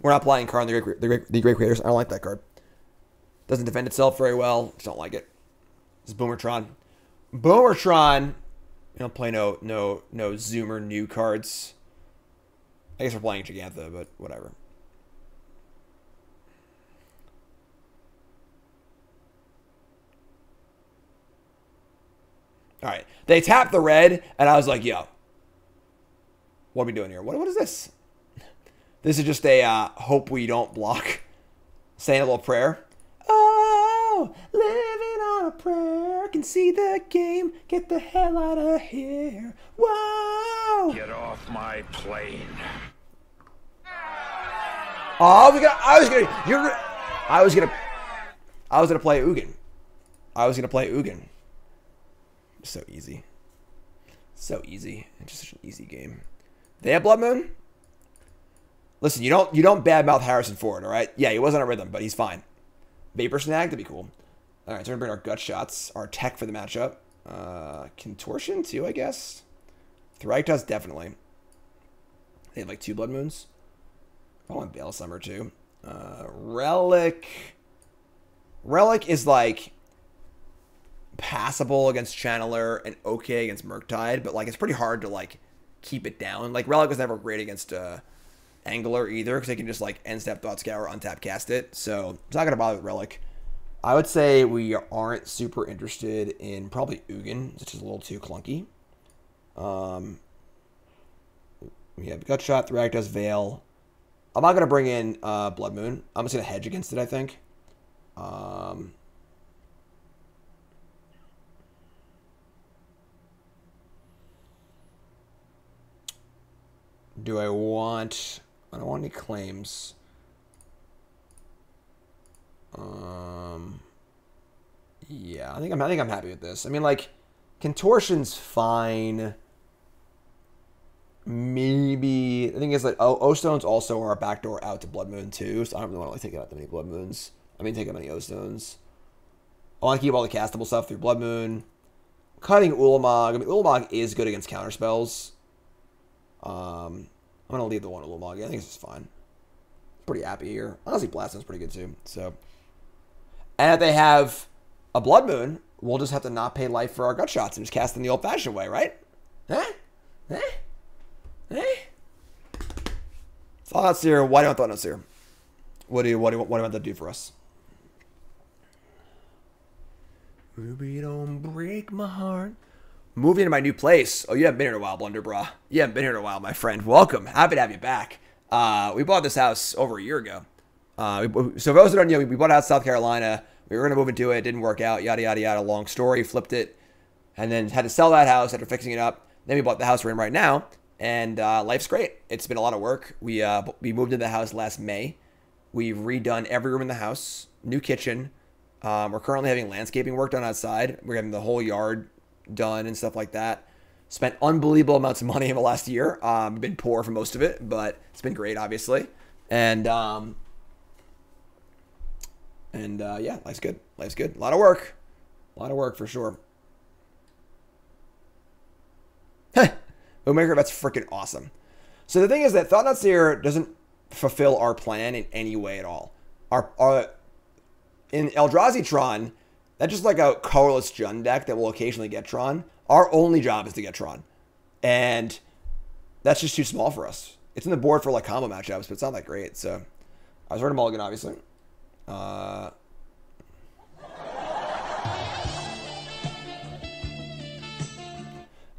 We're not playing card the great, the great, the great creators. I don't like that card. Doesn't defend itself very well. Just don't like it. This Boomertron. Boomertron. We don't play no no no Zoomer new cards. I guess we're playing Jegantha, but whatever. All right. They tapped the red, and I was like, yo, what are we doing here? What, what is this? This is just a uh, hope we don't block. Saying a little prayer. Oh, living on a prayer. Can see the game. Get the hell out of here. Whoa. Get off my plane. Oh, I was gonna. I was gonna. You're. I was gonna. I was gonna play Ugin. I was gonna play Ugin. So easy. So easy. It's just such an easy game. They have Blood Moon. Listen, you don't you don't badmouth Harrison Ford, all right? Yeah, he wasn't a rhythm, but he's fine. Vapor Snag, that'd be cool. All right, so we're gonna bring our gut shots, our tech for the matchup. Uh, contortion too, I guess. Thragtusk definitely. They have like two Blood Moons. I want Bale Summer too. Uh, Relic. Relic is like passable against Channeler and okay against Murktide, but like it's pretty hard to like keep it down. Like Relic was never great against uh, Angler either because they can just like end step Thought Scour, untap cast it. So it's not gonna bother with Relic. I would say we aren't super interested in probably Ugin, which is a little too clunky. Um, we have Gutshot, Thragtusk, Veil. I'm not gonna bring in uh, Blood Moon. I'm just gonna hedge against it. I think. Um, do I want? I don't want any claims. Um, yeah, I think I'm. I think I'm happy with this. I mean, like, contortion's fine. Maybe I think it's like oh, O stones also are a backdoor out to Blood Moon too, so I don't really want to like, take out that many Blood Moons. I mean, take out many O stones. I want to keep all the castable stuff through Blood Moon. Cutting Ulamog. I mean, Ulamog is good against counter spells. Um, I'm gonna leave the one a little Ulamog. I think it's just fine. Pretty happy here. Honestly, Blast Zone's pretty good too. So, and if they have a Blood Moon, we'll just have to not pay life for our gut shots and just cast them the old-fashioned way, right? Eh? Eh? Eh? Thoughts here. Why don't thoughts here? What do you what do you, what do you want to do for us? Ruby, don't break my heart. Moving to my new place. Oh, you haven't been here in a while, Blunderbra. You haven't been here in a while, my friend. Welcome. Happy to have you back. Uh, we bought this house over a year ago. Uh, so for those who don't know, we bought out South Carolina. We were going to move into it. It didn't work out. Yada, yada, yada. Long story. Flipped it. And then had to sell that house after fixing it up. Then we bought the house we're in right now. And uh, life's great. It's been a lot of work. We, uh, we moved into the house last May. We've redone every room in the house. New kitchen. Um, we're currently having landscaping work done outside. We're having the whole yard done and stuff like that. Spent unbelievable amounts of money in the last year. Um, been poor for most of it, but it's been great, obviously. And um, and uh, yeah, life's good. Life's good. A lot of work. A lot of work for sure. Boommaker, that's freaking awesome. So the thing is that Thought-Knot Seer doesn't fulfill our plan in any way at all. Our, our in Eldrazi Tron, that's just like a colorless Jund deck that will occasionally get Tron. Our only job is to get Tron. And that's just too small for us. It's in the board for like combo matchups, but it's not that great. So I was running Mulligan, obviously. Uh,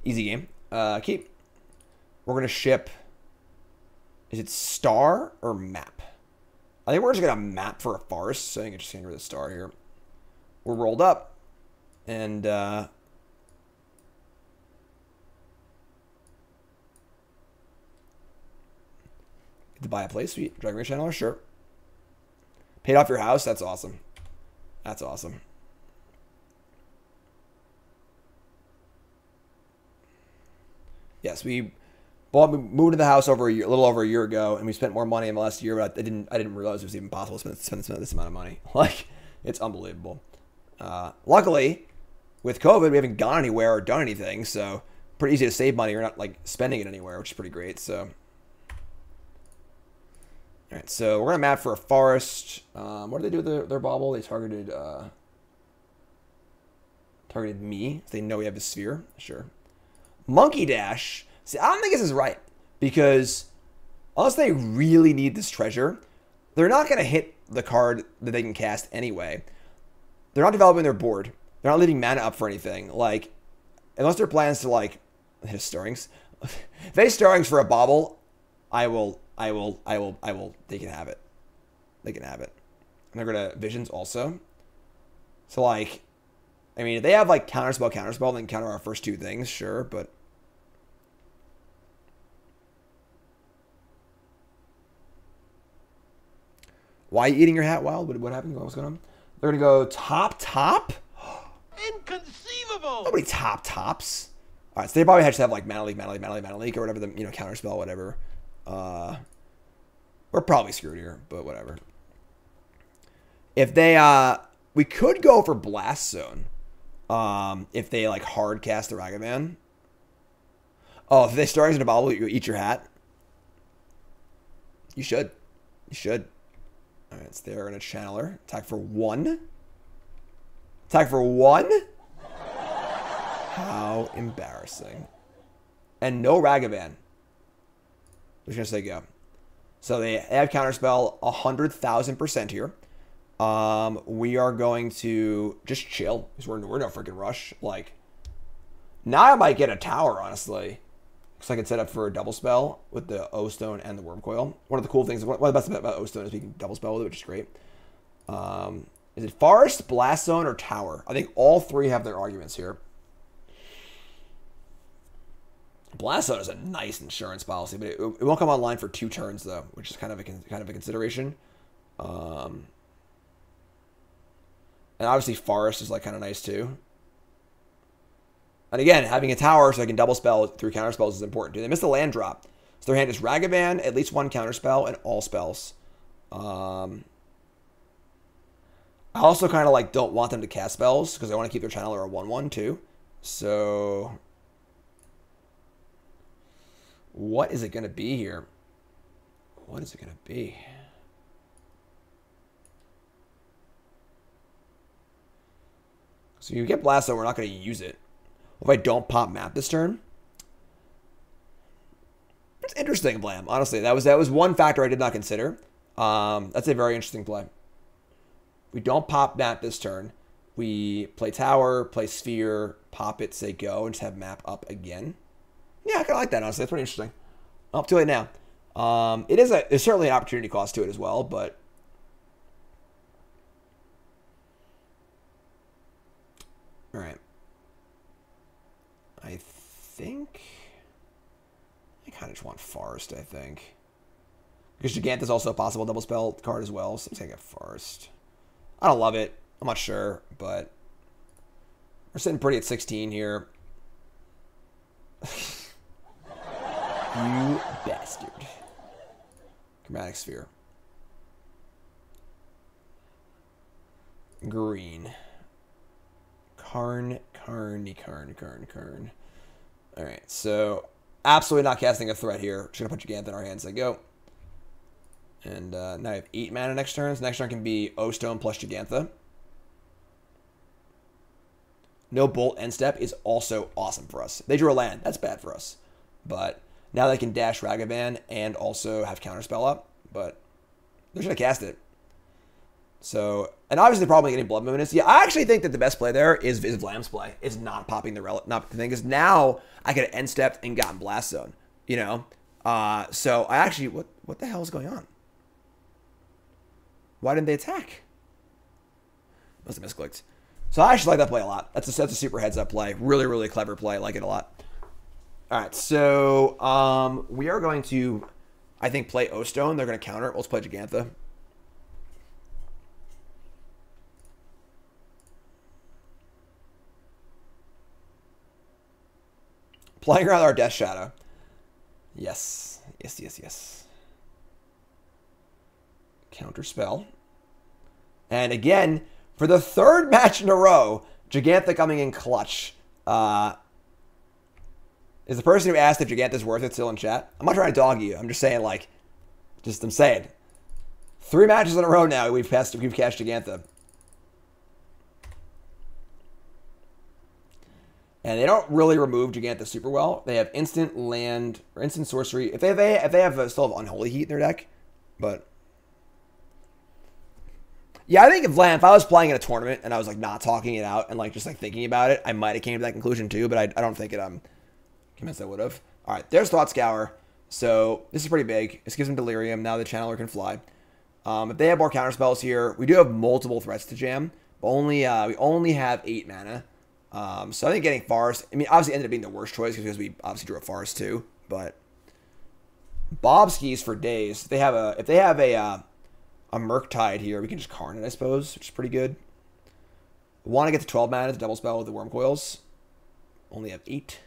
easy game. Uh, keep. We're going to ship. Is it star or map? I think we're just going to map for a forest. So I think I'm just going to the star here. We're rolled up. And uh, to buy a place. Sweet. Dragon Rage Channeler, sure. Paid off your house. That's awesome. That's awesome. Yes, we bought, we moved to the house over a, year, a little over a year ago, and we spent more money in the last year. But I didn't, I didn't realize it was even possible to spend, spend this amount of money. Like, it's unbelievable. Uh, luckily, with COVID, we haven't gone anywhere or done anything, so pretty easy to save money. You're not like spending it anywhere, which is pretty great. So. All right, so we're gonna map for a forest. Um, what did they do with their, their bauble? They targeted uh, targeted me. They know we have a sphere. Sure. Monkey Dash. See, I don't think this is right because unless they really need this treasure, they're not gonna hit the card that they can cast anyway. They're not developing their board. They're not leaving mana up for anything. Like, unless their plans to like hit stirrings. if they stirrings for a bauble, I will I will, I will, I will. They can have it. They can have it. And they're gonna visions also. So like, I mean, if they have like counterspell, counterspell, then counter our first two things, sure. But why you eating your hat wild? What, what happened? What's going on? They're gonna go top, top. Inconceivable! Nobody top tops. All right, so they probably have to have like mana leak, mana leak, mana leak, mana leak, or whatever the you know counterspell, whatever. Uh, we're probably screwed here, but whatever. If they, uh, we could go for Blast Zone. Um, if they like hard cast the Ragavan. Oh, if they start in a bubble, you eat your hat. You should. You should. All right, they're going to channeler. Attack for one. Attack for one? How embarrassing. And no Ragavan. Just going to say go. So they have Counterspell 100,000% here. Um, we are going to just chill because we're, we're no freaking rush. Like, now I might get a tower, honestly. Because I can set up for a double spell with the O Stone and the Wurmcoil. One of the cool things, one of the best about O Stone is we can double spell with it, which is great. Um, is it Forest, Blast Zone, or Tower? I think all three have their arguments here. Blast Zone is a nice insurance policy, but it, it won't come online for two turns though, which is kind of a kind of a consideration. Um, and obviously Forest is like kind of nice too. And again, having a tower so I can double spell through counter spells is important too. They missed the land drop. So their hand is Ragavan, at least one counter spell, and all spells. Um, I also kind of like don't want them to cast spells because I want to keep their channeler a 1-1 too. So what is it going to be here? What is it going to be? So you get Blasto, we're not going to use it. If I don't pop map this turn, it's interesting, Blam. Honestly, that was that was one factor I did not consider. Um, that's a very interesting play. We don't pop map this turn. We play tower, play sphere, pop it, say go, and just have map up again. Yeah, I kind of like that, honestly. That's pretty interesting. Up to it now. Um, it is a, there's certainly an opportunity cost to it as well, but all right. I think I kind of just want Forest. I think because Gigant is also a possible double spell card as well. So I'm taking a Forest. I don't love it. I'm not sure, but we're sitting pretty at 16 here. You bastard. Chromatic sphere. Green. Karn, Karn, Karn, Karn, Karn. Alright, so absolutely not casting a threat here. Just gonna put Gigant in our hands. I go. And uh, now I have 8 mana next turn. So next turn can be O Stone plus Jegantha. No Bolt End Step is also awesome for us. They drew a land. That's bad for us. But now they can dash Ragavan and also have Counterspell up, but they're going to cast it. So, and obviously probably getting Blood Moon is, yeah, I actually think that the best play there is, is Vlam's play, is not popping the relic, not the thing, because now I could have end stepped and gotten Blast Zone, you know? Uh, so I actually, what, what the hell is going on? Why didn't they attack? Must have misclicked. So I actually like that play a lot. That's a, that's a super heads up play. Really, really clever play. I like it a lot. All right, so um, we are going to, I think, play O Stone. They're going to counter. Let's play Jegantha. Playing around our Death Shadow. Yes, yes, yes, yes. Counter spell. And again, for the third match in a row, Jegantha coming in clutch. Uh, is the person who asked if Gigant is worth it still in chat? I'm not trying to dog you. I'm just saying, like, just I'm saying. Three matches in a row now we've passed we've cashed Jegantha. And they don't really remove Jegantha super well. They have instant land or instant sorcery. If they have, if they have uh, still have unholy heat in their deck, but yeah, I think if if I was playing in a tournament and I was like not talking it out and like just like thinking about it, I might have came to that conclusion too. But I, I don't think it. Um, Convinced I would have. All right, there's Thought Scour. So this is pretty big. This gives them Delirium. Now the Channeler can fly. Um, if they have more counter spells here, we do have multiple threats to jam. But only uh, we only have eight mana. Um, so I think getting Forest. I mean, obviously ended up being the worst choice because we obviously drew a Forest too. But Bob skis for days. If they have a if they have a uh, a Murktide here, we can just Karn it, I suppose, which is pretty good. Want to get the 12 mana to double spell with the Wurmcoils. Only have eight.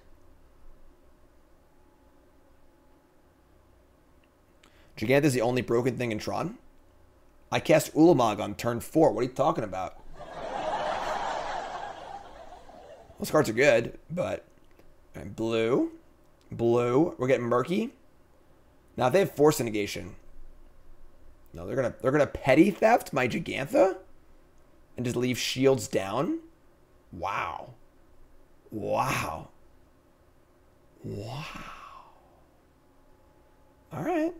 Gigant is the only broken thing in Tron. I cast Ulamog on turn four. What are you talking about? Those cards are good, but right, blue, blue. We're getting murky. Now if they have force negation, No, they're gonna they're gonna petty theft my Jegantha and just leave shields down. Wow. Wow. Wow. All right.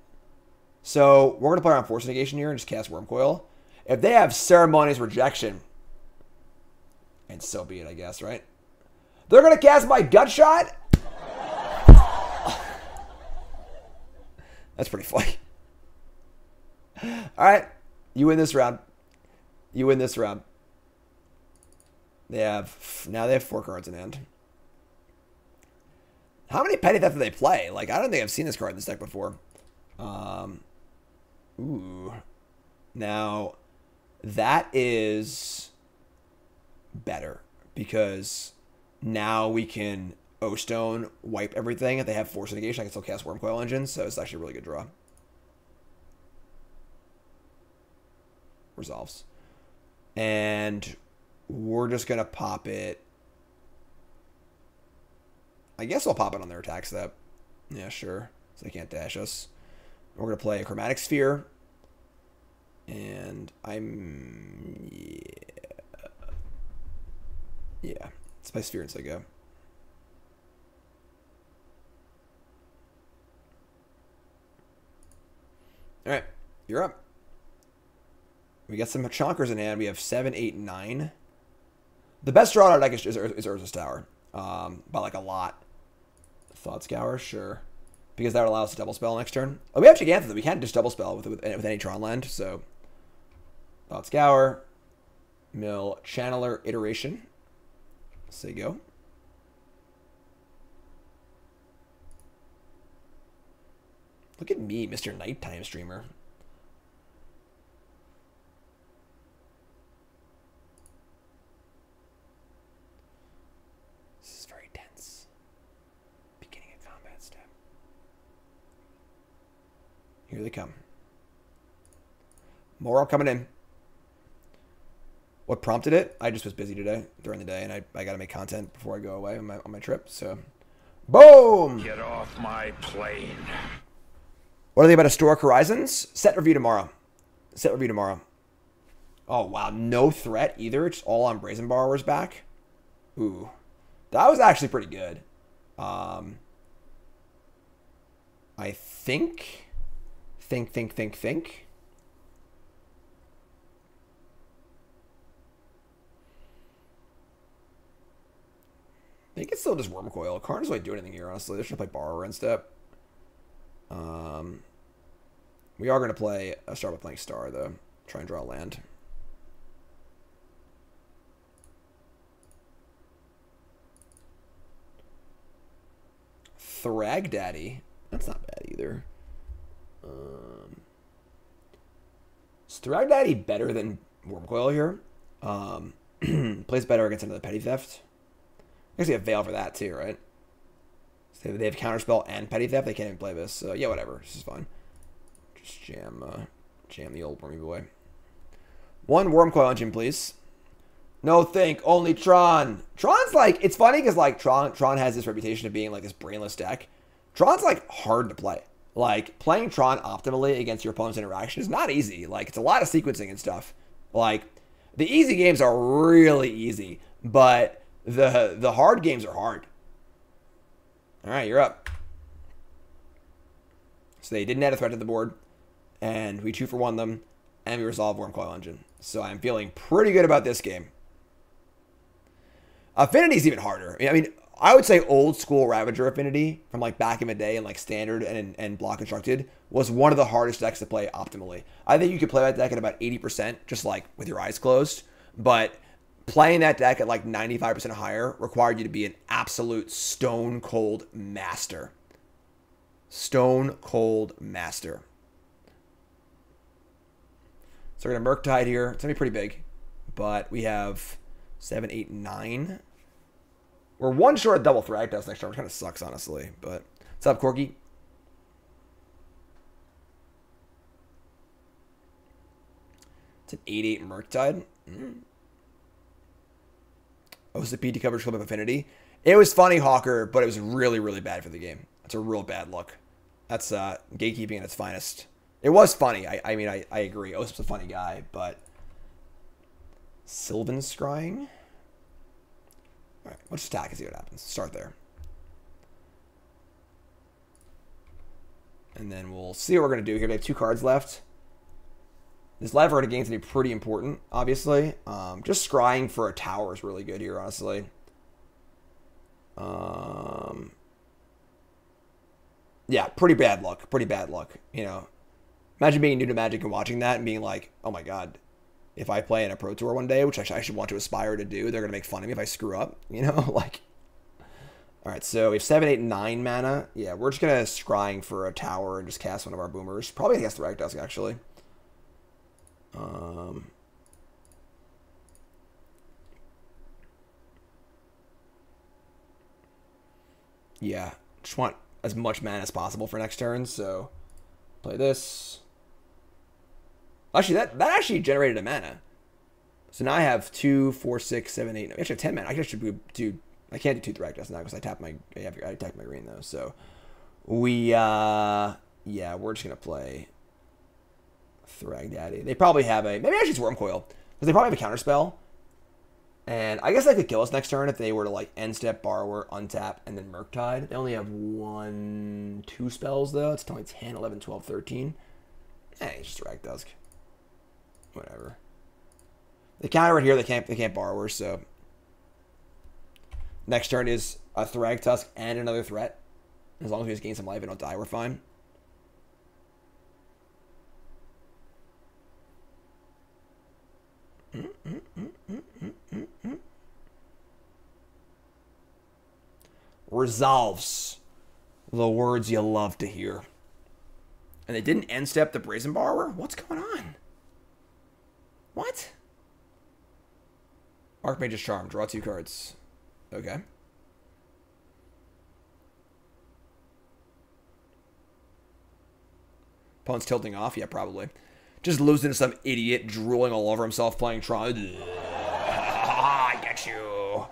So we're gonna play around force negation here and just cast Wurmcoil. If they have ceremonious rejection, and so be it, I guess, right? They're gonna cast my gut shot. That's pretty funny. All right, you win this round. You win this round. They have now they have four cards in hand. How many petty theft do they play? Like I don't think I've seen this card in this deck before. Um, ooh, now that is better because now we can O Stone wipe everything. If they have Force Negation, I can still cast Wurmcoil Engine, so it's actually a really good draw. Resolves. And we're just going to pop it. I guess I'll pop it on their attack step. Yeah, sure. So they can't dash us. We're going to play a Chromatic Sphere. And I'm... Yeah. Yeah. Let's play Sphere and go. All right, you're up. We got some chonkers in hand. We have seven, eight, nine. The best draw in our deck is, is, is Urza's Tower, um, by like a lot. Thought Scour, sure. Because that would allow us to double spell next turn. Oh, we have Jegantha, we can't just double spell with, with, with any Tron land, so. Thought Scour, Mill, Channeler, Iteration. Say go. Look at me, Mr. Nighttime Streamer. This is very tense. Beginning combat step. Here they come. More coming in. What prompted it? I just was busy today during the day, and I, I got to make content before I go away on my, on my trip. So, boom! Get off my plane. What are they about Historic Horizons? Set review tomorrow. Set review tomorrow. Oh, wow. No threat either. It's all on Brazen Borrower's back. Ooh. That was actually pretty good. Um, I think. Think, think, think, think. They can still just Wurmcoil. Karn doesn't really do anything here, honestly. They should play Borrower instead. Um, we are going to play a start with playing Star, though. Try and draw land. Thragdaddy. That's not bad either. Um, is Thragdaddy better than Wurmcoil here? Um, plays better against another Petty Theft. Guess you have Veil for that too, right? So they have Counterspell and Petty Theft. They can't even play this. So yeah, whatever. This is fine. Just jam, uh, jam the old Wormy boy. One Wurmcoil Engine, please. No think, only Tron. Tron's like, it's funny because like Tron, Tron has this reputation of being like this brainless deck. Tron's like hard to play. Like playing Tron optimally against your opponent's interaction is not easy. Like it's a lot of sequencing and stuff. Like the easy games are really easy, but the the hard games are hard. All right, you're up. So they didn't add a threat to the board, and we two for one them, and we resolve Wurmcoil Engine. So I'm feeling pretty good about this game. Affinity is even harder. I mean, I would say old school Ravager Affinity from like back in the day and like standard and, and block constructed was one of the hardest decks to play optimally. I think you could play that deck at about 80%, just like with your eyes closed. But playing that deck at like 95% higher required you to be an absolute stone cold master. Stone cold master. So we're going to Murktide here. It's going to be pretty big. But we have seven, eight, nine. We're one short of double Thragtusk next turn, which kind of sucks, honestly. But what's up, Corky? It's an 8-8 Murktide. Mm. OCP coverage Club of Affinity. It was funny, Hawker, but it was really, really bad for the game. That's a real bad look. That's uh, gatekeeping at its finest. It was funny. I, I mean, I, I agree. Osp's a funny guy, but Sylvan Scrying. All right, let's attack and see what happens. Start there. And then we'll see what we're going to do here. We have two cards left. This lever at a game's going to be pretty important, obviously. Um, just scrying for a tower is really good here, honestly. Um, yeah, pretty bad luck. Pretty bad luck. You know, imagine being new to Magic and watching that and being like, oh my God, if I play in a Pro Tour one day, which I should want to aspire to do, they're going to make fun of me if I screw up. You know, like all right, so we have seven, eight, nine mana. Yeah, we're just gonna scrying for a tower and just cast one of our boomers. Probably against the Thragtusk, actually. Um. Yeah, just want as much mana as possible for next turn. So, play this. Actually, that that actually generated a mana. So now I have two, four, six, seven, eight. No, actually, have ten mana. I actually do I can't do two Thragtusk now because I tap my I, have, I my green though. So we uh yeah, we're just gonna play Thragdaddy. They probably have a maybe actually it's Wurmcoil because they probably have a counter spell. And I guess they could kill us next turn if they were to like end step, borrower, untap, and then Murktide. They only have one, two spells though. It's only 10, 11, 12, 13. Eh, it's just Thragtusk. Whatever. They counter right here. They can't. They can't borrower. So Next turn is a Thragtusk and another threat. As long as we just gain some life and don't die, we're fine. Resolves. The words you love to hear. And they didn't end step the Brazen Borrower? What's going on? What? Archmage's Charm. Draw two cards. Okay. Opponent's tilting off? Yeah, probably. Just losing to some idiot drooling all over himself playing Tron. I get you.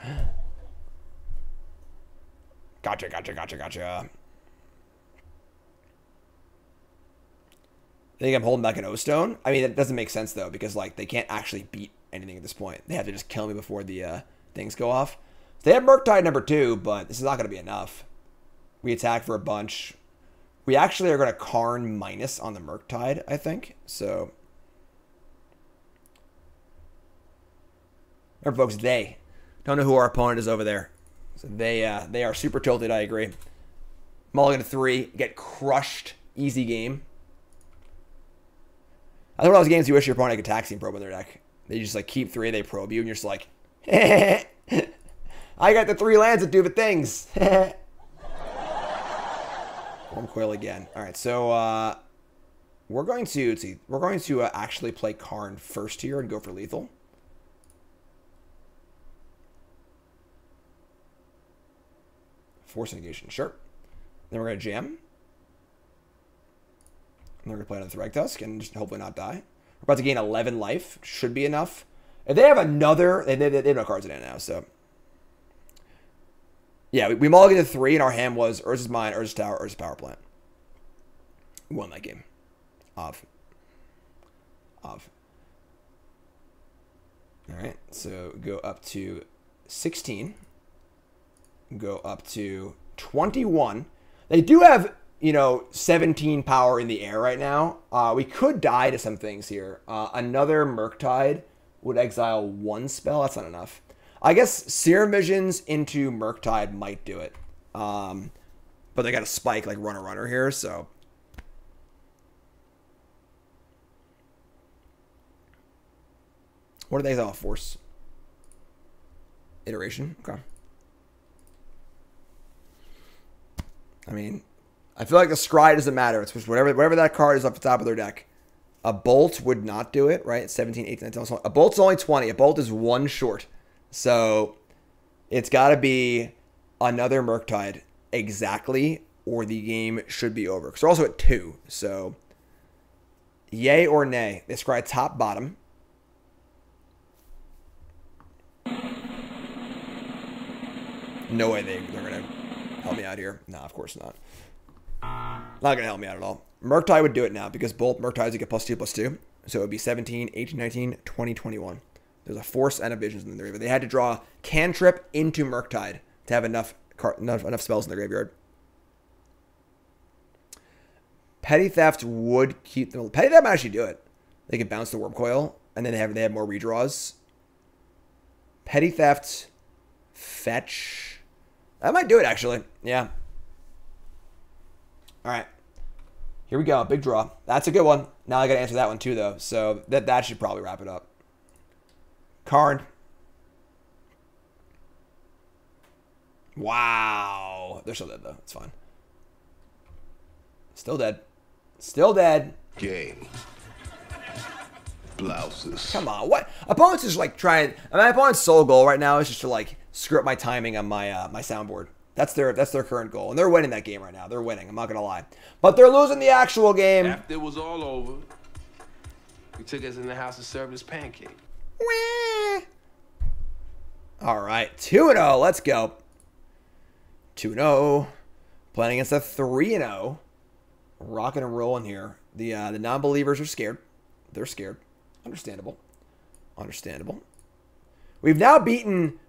Gotcha, gotcha, gotcha, gotcha. I think I'm holding back an O-Stone. I mean, that doesn't make sense, though, because, like, they can't actually beat anything at this point. They have to just kill me before the uh, things go off. They have Murktide number two, but this is not going to be enough. We attack for a bunch. We actually are going to Karn minus on the Murktide, I think. So, remember, folks, they don't know who our opponent is over there. So they uh, they are super tilted. I agree. Mulligan to three, get crushed, easy game. I of those games you wish your opponent could taxi probe in their deck. They just like keep three, they probe you, and you're just like, I got the three lands that do the things. Wurmcoil again. All right, so uh, we're going to see. We're going to uh, actually play Karn first here and go for lethal. Force negation, sure. Then we're gonna jam. And we're gonna play another Thragtusk and just hopefully not die. We're about to gain 11 life. Should be enough. If they have another, they, they, they have no cards in it now, so yeah, we, we mulliganed three, and our hand was Urza's Mine, Urza's Tower, Urza's Power Plant. We won that game. Of. Of. All right, so go up to 16. Go up to 21. They do have, you know, 17 power in the air right now. Uh, we could die to some things here. Uh, another Murktide would exile one spell. That's not enough. I guess Serum Visions into Murktide might do it. Um, but they got a spike like Runner Runner here, so. What are they all force? Iteration. Okay. I mean, I feel like the scry doesn't matter. It's whatever whatever that card is off the top of their deck. A bolt would not do it, right? 17, 18, 19, 20. A bolt's only 20. A bolt is one short. So it's got to be another Murktide exactly, or the game should be over. Because they're also at two. So yay or nay? They scry top bottom. No way they, they're going to help me out here. Nah, of course not. Not going to help me out at all. Murktide would do it now because both Murktides would get plus two, plus two. So it would be 17, 18, 19, 20, 21. There's a force and a visions in the graveyard. They had to draw cantrip into Murktide to have enough, enough, enough spells in the graveyard. Petty Theft would keep them. Petty Theft might actually do it. They could bounce the Wurmcoil, and then they have they have more redraws. Petty Theft, Fetch. That might do it actually. Yeah. All right. Here we go. Big draw. That's a good one. Now I got to answer that one too, though. So that that should probably wrap it up. Card. Wow. They're still dead though. It's fine. Still dead. Still dead. Game. Blouses. Come on. What opponents is like trying my opponent's sole goal right now is just to like screw up my timing on my uh, my soundboard. That's their that's their current goal. And they're winning that game right now. They're winning. I'm not gonna lie. But they're losing the actual game. After it was all over, he took us in the house and served us pancake. Wah. All right, 2 0. Let's go. 2 0. Playing against a 3 0. Rocking and rolling here. The uh, the non believers are scared. They're scared. Understandable. Understandable. We've now beaten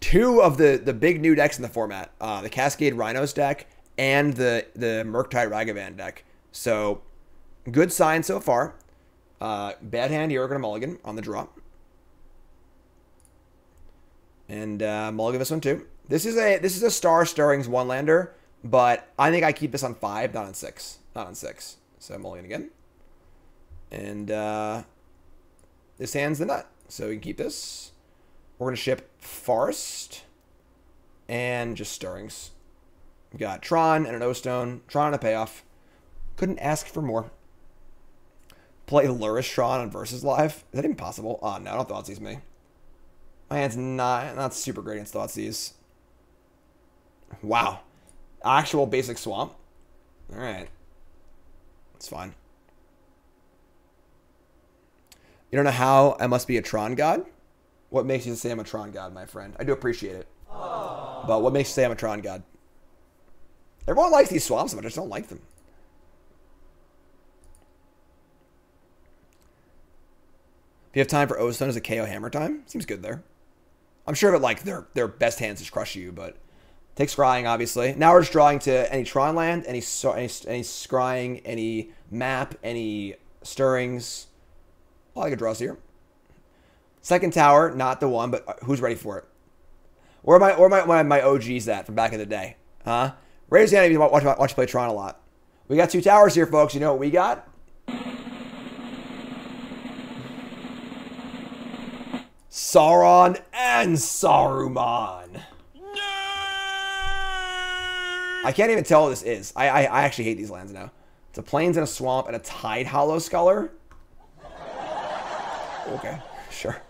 two of the, the big new decks in the format uh, the Cascade Rhinos deck and the, the Murktide Ragavan deck. So, good sign so far. Uh, bad hand going to mulligan on the draw. And mulligan this one too. This is a this is a Star Stirrings one lander, but I think I keep this on five, not on six, not on six. So mulligan again. And uh, this hand's the nut, so we can keep this. We're gonna ship Forest and just Stirrings. We got Tron and an O Stone. Tron and a payoff. Couldn't ask for more. Play Lurish Tron on Versus Live. Is that even possible? Oh no, I don't thought these me. My hand's not not super great against Thoughtseize. Wow. Actual basic swamp. Alright. It's fine. You don't know how I must be a Tron god? What makes you say I'm a Tron god, my friend? I do appreciate it. But what makes you say I'm a Tron god? Everyone likes these swamps, but I just don't like them. If you have time for Ozone as a KO hammer time, seems good there. I'm sure that like their their best hands is crush you, but take scrying obviously. Now we're just drawing to any Tron land, any any, any scrying, any map, any stirrings. A lot of good draws here. Second tower, not the one, but uh, who's ready for it? Where my or my my, OGs at from back in the day, huh? Hand if you watch watch, watch play Tron a lot. We got two towers here, folks. You know what we got? Sauron and Saruman. I can't even tell what this is. I, I, I actually hate these lands now. It's a plains and a swamp and a Tidehollow Sculler. Okay, sure.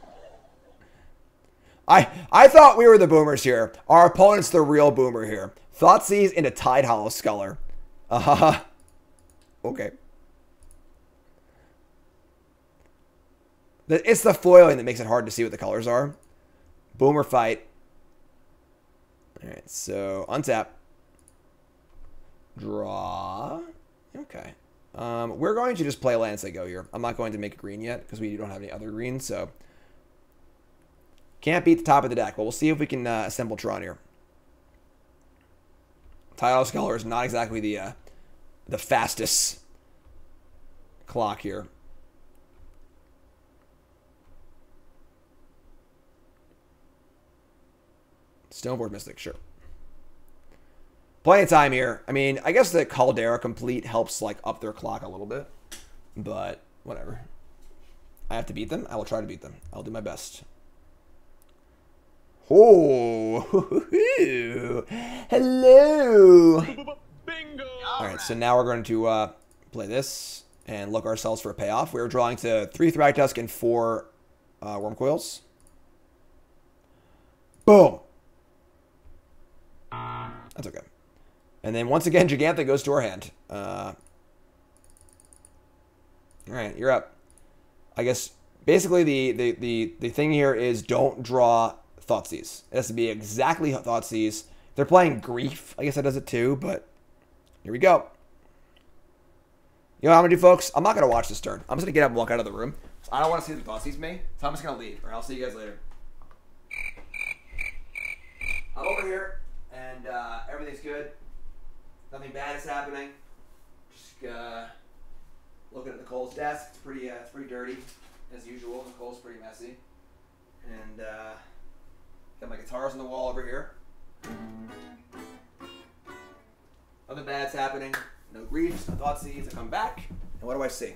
I I thought we were the boomers here. Our opponent's the real boomer here. Thoughtseize into Tidehollow Sculler. Uh huh. Okay. It's the foiling that makes it hard to see what the colors are. Boomer fight. Alright, so untap. Draw. Okay. Um, we're going to just play land as they go here. I'm not going to make a green yet because we don't have any other greens, so can't beat the top of the deck. But we'll see if we can uh, assemble Tron here. Tile Scholar is not exactly the uh, the fastest clock here. Stoneforge Mystic, sure. Plenty of time here. I mean, I guess the Caldera complete helps like up their clock a little bit, but whatever. I have to beat them. I will try to beat them. I'll do my best. Oh, hello. Bingo! All right, so now we're going to uh, play this and look ourselves for a payoff. We're drawing to three Thragtusk and four uh, Wurmcoils. Boom. That's okay. And then once again, Jegantha goes to our hand. Uh, all right, you're up. I guess basically the, the, the, the thing here is don't draw Thoughtseize. It has to be exactly Thoughtseize. They're playing Grief, I guess that does it too, but here we go. You know what I'm gonna do, folks? I'm not gonna watch this turn. I'm just gonna get up and walk out of the room. I don't want to see the sees me, so I'm just gonna leave. Or I'll see you guys later. I'm over here, and uh, everything's good. Nothing bad is happening. Just uh, looking at Nicole's desk. It's pretty, uh, it's pretty dirty, as usual. Nicole's pretty messy, and uh, got my guitars on the wall over here. Nothing bad's happening. No griefs, no thought seeds. I come back, and what do I see?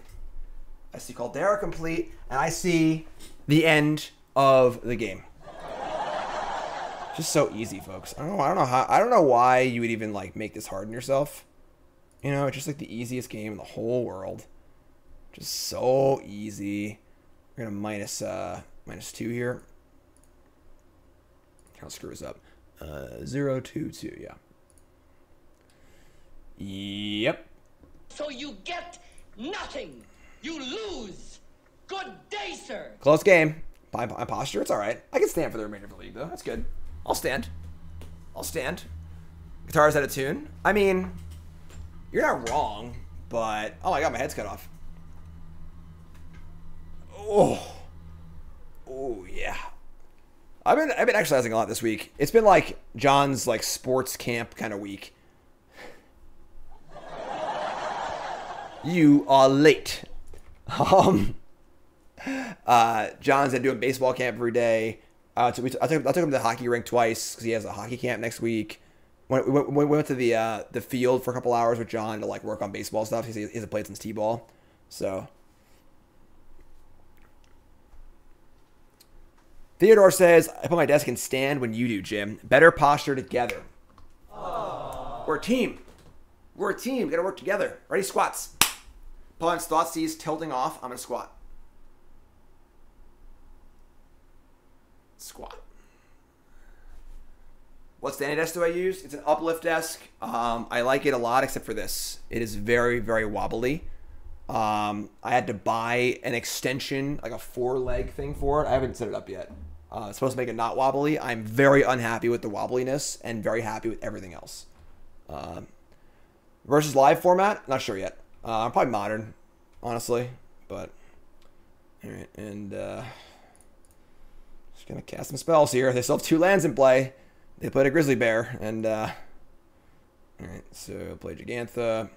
I see Caldera complete, and I see the end of the game. Just so easy, folks. I don't know. I don't know how. I don't know why you would even like make this hard on yourself. You know, it's just like the easiest game in the whole world. Just so easy. We're gonna minus uh minus two here. I'll screw this up. Uh, zero two two. Yeah. Yep. So you get nothing. You lose. Good day, sir. Close game. My, my posture, it's all right. I can stand for the remainder of the league, though. That's good. I'll stand. I'll stand. Guitar's out of tune. I mean, you're not wrong, but oh my god, my head's cut off. Oh, oh yeah. I've been I've been exercising a lot this week. It's been like John's like sports camp kind of week. You are late. Um, uh, John's been doing baseball camp every day. Uh, so we, I, took, I took him to the hockey rink twice because he has a hockey camp next week. When we went, we went to the uh, the field for a couple hours with John to like work on baseball stuff. He hasn't played since t-ball, so. Theodore says, "I put my desk in stand when you do, Jim. Better posture together. We're a team. We're a team. We gotta work together. Ready? Squats. Opponent's Thoughtseize tilting off. I'm gonna squat. Squat. What standing desk do I use? It's an uplift desk. Um, I like it a lot, except for this. It is very, very wobbly. Um, I had to buy an extension, like a four leg thing for it. I haven't set it up yet. Uh, it's supposed to make it not wobbly. I'm very unhappy with the wobbliness and very happy with everything else. Um, versus live format, not sure yet. Uh, I'm probably modern, honestly, but all right. And uh, just gonna cast some spells here. They still have two lands in play. They played a grizzly bear, and uh, all right. So play Jegantha.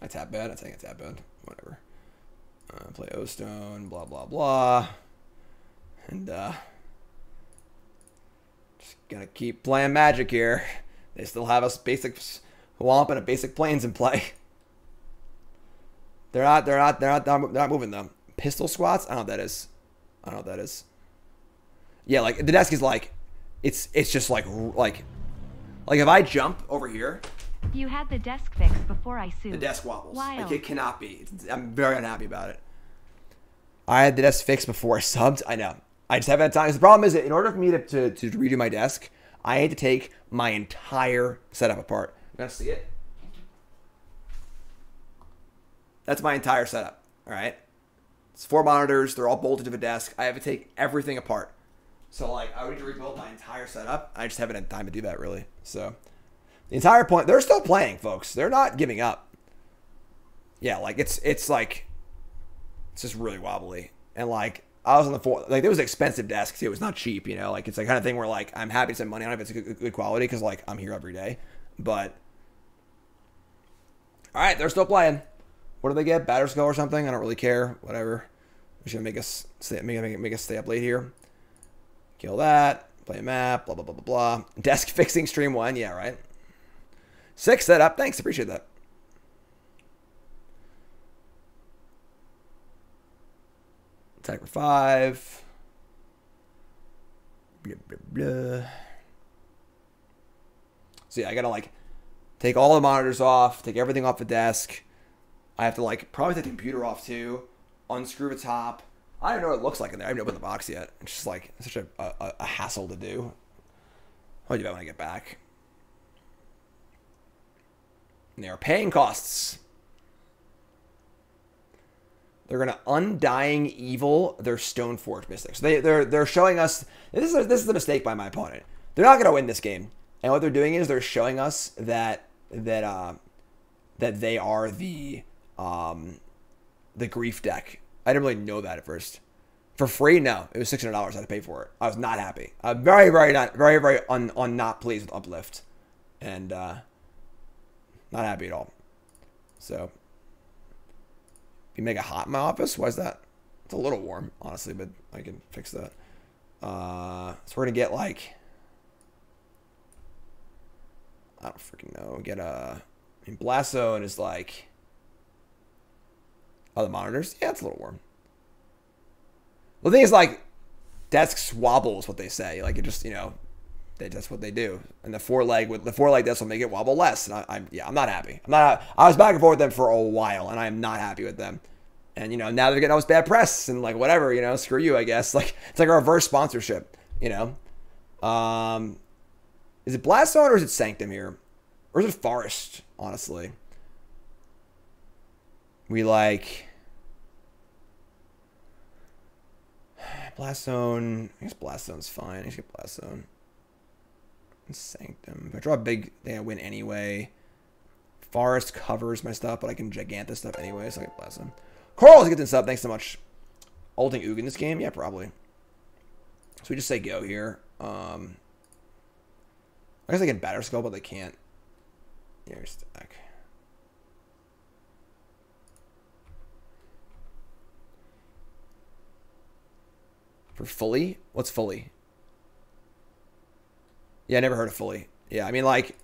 I tap bad. I think I tap bad. Whatever. Uh, play O Stone. Blah blah blah. And uh, just gonna keep playing Magic here. They still have us basic Womp and a basic Plains in play. They're not. They're not. They're not. They're not moving them. Pistol squats. I don't know what that is. I don't know what that is. Yeah, like the desk is like, it's it's just like like, like if I jump over here, You had the desk fixed before I sued. the desk wobbles. Like it cannot be. I'm very unhappy about it. I had the desk fixed before I subbed. I know. I just haven't had time. The problem is that in order for me to, to, to redo my desk, I had to take my entire setup apart. You gonna see it? That's my entire setup. All right. It's four monitors. They're all bolted to the desk. I have to take everything apart. So like, I would need to rebuild my entire setup. I just haven't had time to do that really. So the entire point, they're still playing, folks. They're not giving up. Yeah, like it's it's like it's just really wobbly. And like I was on the floor, like it was expensive desk too. It was not cheap, you know. Like it's the kind of thing where like I'm happy to spend money on it if it's good, good quality because like I'm here every day. But all right, they're still playing. What do they get? Batterskull or something? I don't really care. Whatever. I'm just gonna make us stay, make, make, make us stay up late here. Kill that. Play map. Blah blah blah blah blah. Desk fixing stream one. Yeah, right. Six setup. Thanks. Appreciate that. Attack for five. Blah, blah, blah. So yeah, I gotta like take all the monitors off, take everything off the desk. I have to like probably take the computer off too, unscrew the top. I don't know what it looks like in there. I haven't opened the box yet. It's just like such a, a, a hassle to do. I'll do that when I get back. And they are paying costs. They're gonna undying evil their Stoneforge Mystics. They they're they're showing us this is this is a mistake by my opponent. They're not gonna win this game. And what they're doing is they're showing us that that uh, that they are the um, the grief deck. I didn't really know that at first. For free, no, it was six hundred dollars. I had to pay for it. I was not happy. I'm very, very not, very, very un, un not pleased with Uplift, and uh, not happy at all. So, you make it hot in my office, why is that? It's a little warm, honestly, but I can fix that. Uh, so we're gonna get like, I don't freaking know. Get a, I mean, Blast Zone is like, the monitors. Yeah, it's a little warm. Well, the thing is, like, desks wobble is what they say. Like, it just, you know, they, that's what they do. And the four leg with the four leg desk will make it wobble less. And I, I'm, yeah, I'm not happy. I'm not. I was back and forth with them for a while, and I am not happy with them. And you know, now they're getting all this bad press and like whatever. You know, screw you. I guess like it's like a reverse sponsorship. You know, um, is it Blast Zone or is it Sanctum here, or is it Forest? Honestly, we like. Blast Zone. I guess Blast Zone's fine. I should get Blast Zone. And Sanctum. If I draw a big thing, I win anyway. Forest covers my stuff, but I can Jegantha stuff anyway, so I get Blast Zone. Carl's getting this up. Thanks so much. Ulting Ugin this game? Yeah, probably. So we just say go here. Um, I guess they can Batterskull, but they can't. Here, stack. For fully? What's fully? Yeah, I never heard of fully. Yeah, I mean, like,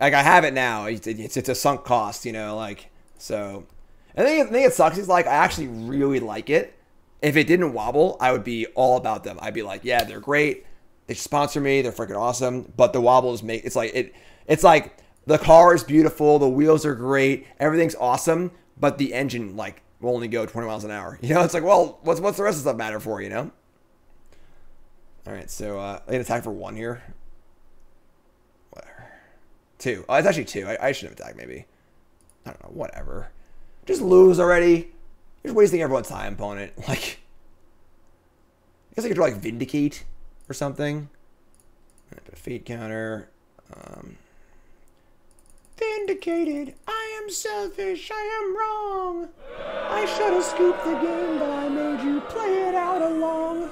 like I have it now. It's, it's, it's a sunk cost, you know, like, so. Think, I think it sucks is, like, I actually really like it. If it didn't wobble, I would be all about them. I'd be like, yeah, they're great. They sponsor me. They're freaking awesome. But the wobbles make, it's like, it, it's like, the car is beautiful. The wheels are great. Everything's awesome. But the engine, like, will only go 20 miles an hour. You know, it's like, well, what's, what's the rest of the stuff matter for, you know? All right, so uh, I can attack for one here. Whatever. Two. Oh, it's actually two. I, I should have attacked maybe. I don't know. Whatever. Just lose already. You're just wasting everyone's time, opponent. Like, I guess I could draw like Vindicate or something. A fate counter. Um, Vindicated. I am selfish. I am wrong. I should have scooped the game, but I made you play it out along.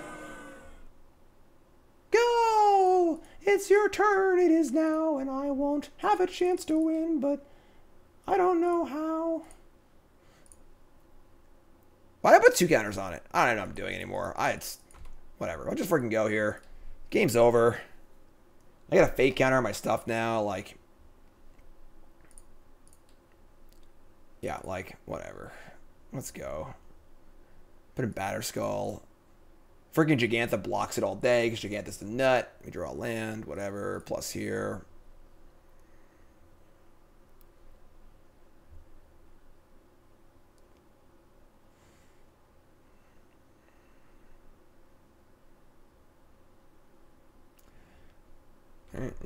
Go! It's your turn, it is now, and I won't have a chance to win, but I don't know how. Why did I put two counters on it? I don't know what I'm doing anymore. I it's whatever. I'll just freaking go here. Game's over. I got a fake counter on my stuff now, like Yeah, like whatever. Let's go. Put in Batterskull. Freaking Jegantha blocks it all day because Jegantha's the nut. We draw land, whatever. Plus here.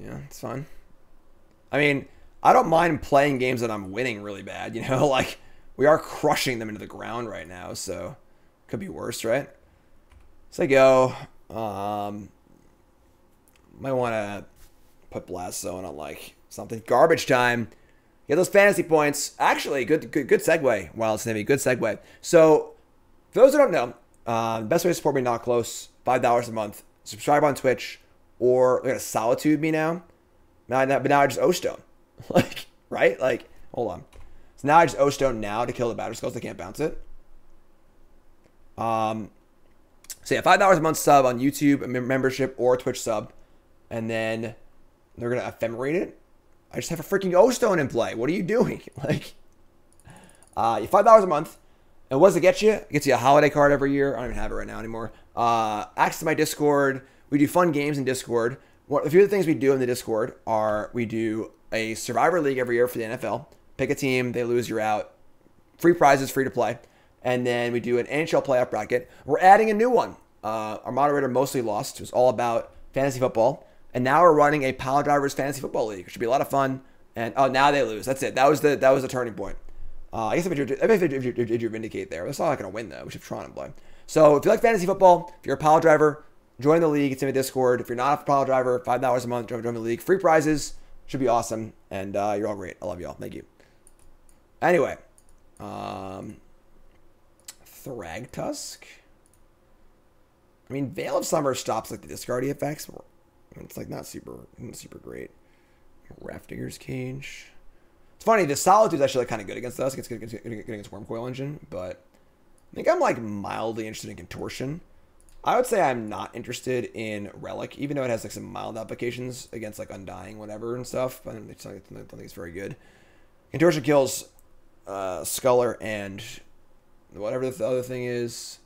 Yeah, it's fine. I mean, I don't mind playing games that I'm winning really bad, you know, like we are crushing them into the ground right now, so could be worse, right? So I go. Um, might want to put Blast Zone on like something garbage time. Get those fantasy points. Actually, good good good segue. While it's Navy, good segue. So, for those who don't know, uh, best way to support me not close five dollars a month. Subscribe on Twitch, or look at Solitude me now. Now, but now I just O Stone, like right, like hold on. So now I just O Stone now to kill the Batterskulls. They can't bounce it. Um, so yeah, five dollars a month sub on YouTube, membership or Twitch sub, and then they're gonna ephemerate it. I just have a freaking O Stone in play. What are you doing? Like, uh, five dollars a month. And what does it get you? It gets you a holiday card every year. I don't even have it right now anymore. Uh, access to my Discord. We do fun games in Discord. What a few of the things we do in the Discord are we do a Survivor League every year for the NFL. Pick a team, they lose, you're out. Free prizes, free to play. And then we do an NHL playoff bracket. We're adding a new one. Uh, our moderator mostly lost. It was all about fantasy football. And now we're running a Pile Drivers Fantasy Football League. It should be a lot of fun. And oh, now they lose. That's it. That was the that was the turning point. Uh, I guess if you if you, vindicate there, that's not going to win though. We should and play. So if you like fantasy football, if you're a pile driver, Join the league. It's in the Discord. If you're not a pile driver, five dollars a month. Join, join the league. Free prizes should be awesome, and uh, you're all great. I love you all. Thank you. Anyway, um, Thragtusk. I mean, Veil of Summer stops like the discard effects. It's like not super, not super great. Grafdigger's Cage. It's funny. The Solitude's actually like, kind of good against us. It's good against, good against Wurmcoil Engine, but I think I'm like mildly interested in Contortion. I would say I'm not interested in Relic, even though it has like some mild applications against like Undying, whatever, and stuff. But I don't think it's very good. Contortion kills uh, Sculler and whatever the other thing is.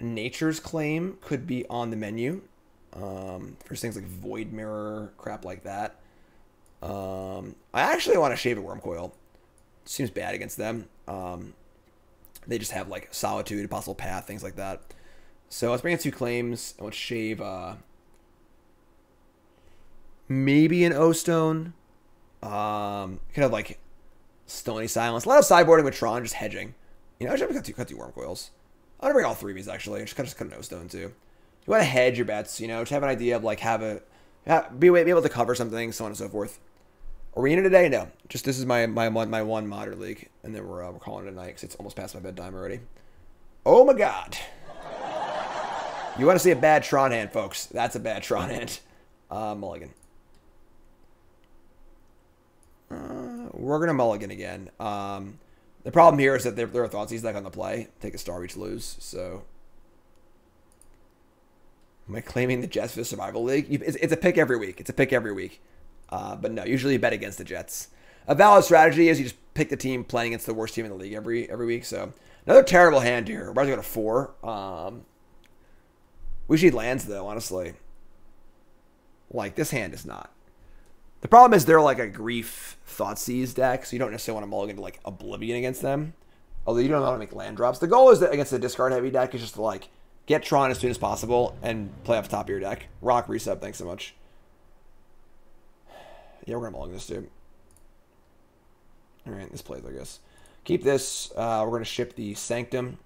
Nature's Claim could be on the menu um, for things like Void Mirror, crap like that. Um, I actually want to shave a Wurmcoil. Seems bad against them. Um, they just have like Solitude, Possible Path, things like that. So let's bring in two claims I want to shave uh, maybe an O Stone. Um, kind of like Stony Silence. A lot of sideboarding with Tron, just hedging. You know, I should cut two, cut two Wurmcoils. I'm gonna bring all three of these actually. I just cut just cut an O Stone too. You want to hedge your bets, you know, to have an idea of like have a have, be, be able to cover something, so on and so forth. Are we in it today? No. Just this is my my one my one modern league, and then we're uh, we're calling it a night because it's almost past my bedtime already. Oh my god. You want to see a bad Tron hand, folks? That's a bad Tron hand. Uh, mulligan. Uh, we're gonna mulligan again. Um, the problem here is that there, there are thoughts he's like on the play. Take a star, each lose. So, am I claiming the Jets for the survival league? It's, it's a pick every week. It's a pick every week. Uh, but no, usually you bet against the Jets. A valid strategy is you just pick the team playing against the worst team in the league every every week. So another terrible hand here. We're about to to four. Um, we should lands though, honestly. Like this hand is not. The problem is they're like a grief Thoughtseize deck, so you don't necessarily want to mulligan to like Oblivion against them. Although you don't want to make land drops. The goal is that against the discard heavy deck is just to like get Tron as soon as possible and play off the top of your deck. Rock reset, thanks so much. Yeah, we're gonna mulligan this dude. Alright, this plays, I guess. Keep this. Uh, we're gonna ship the Sanctum.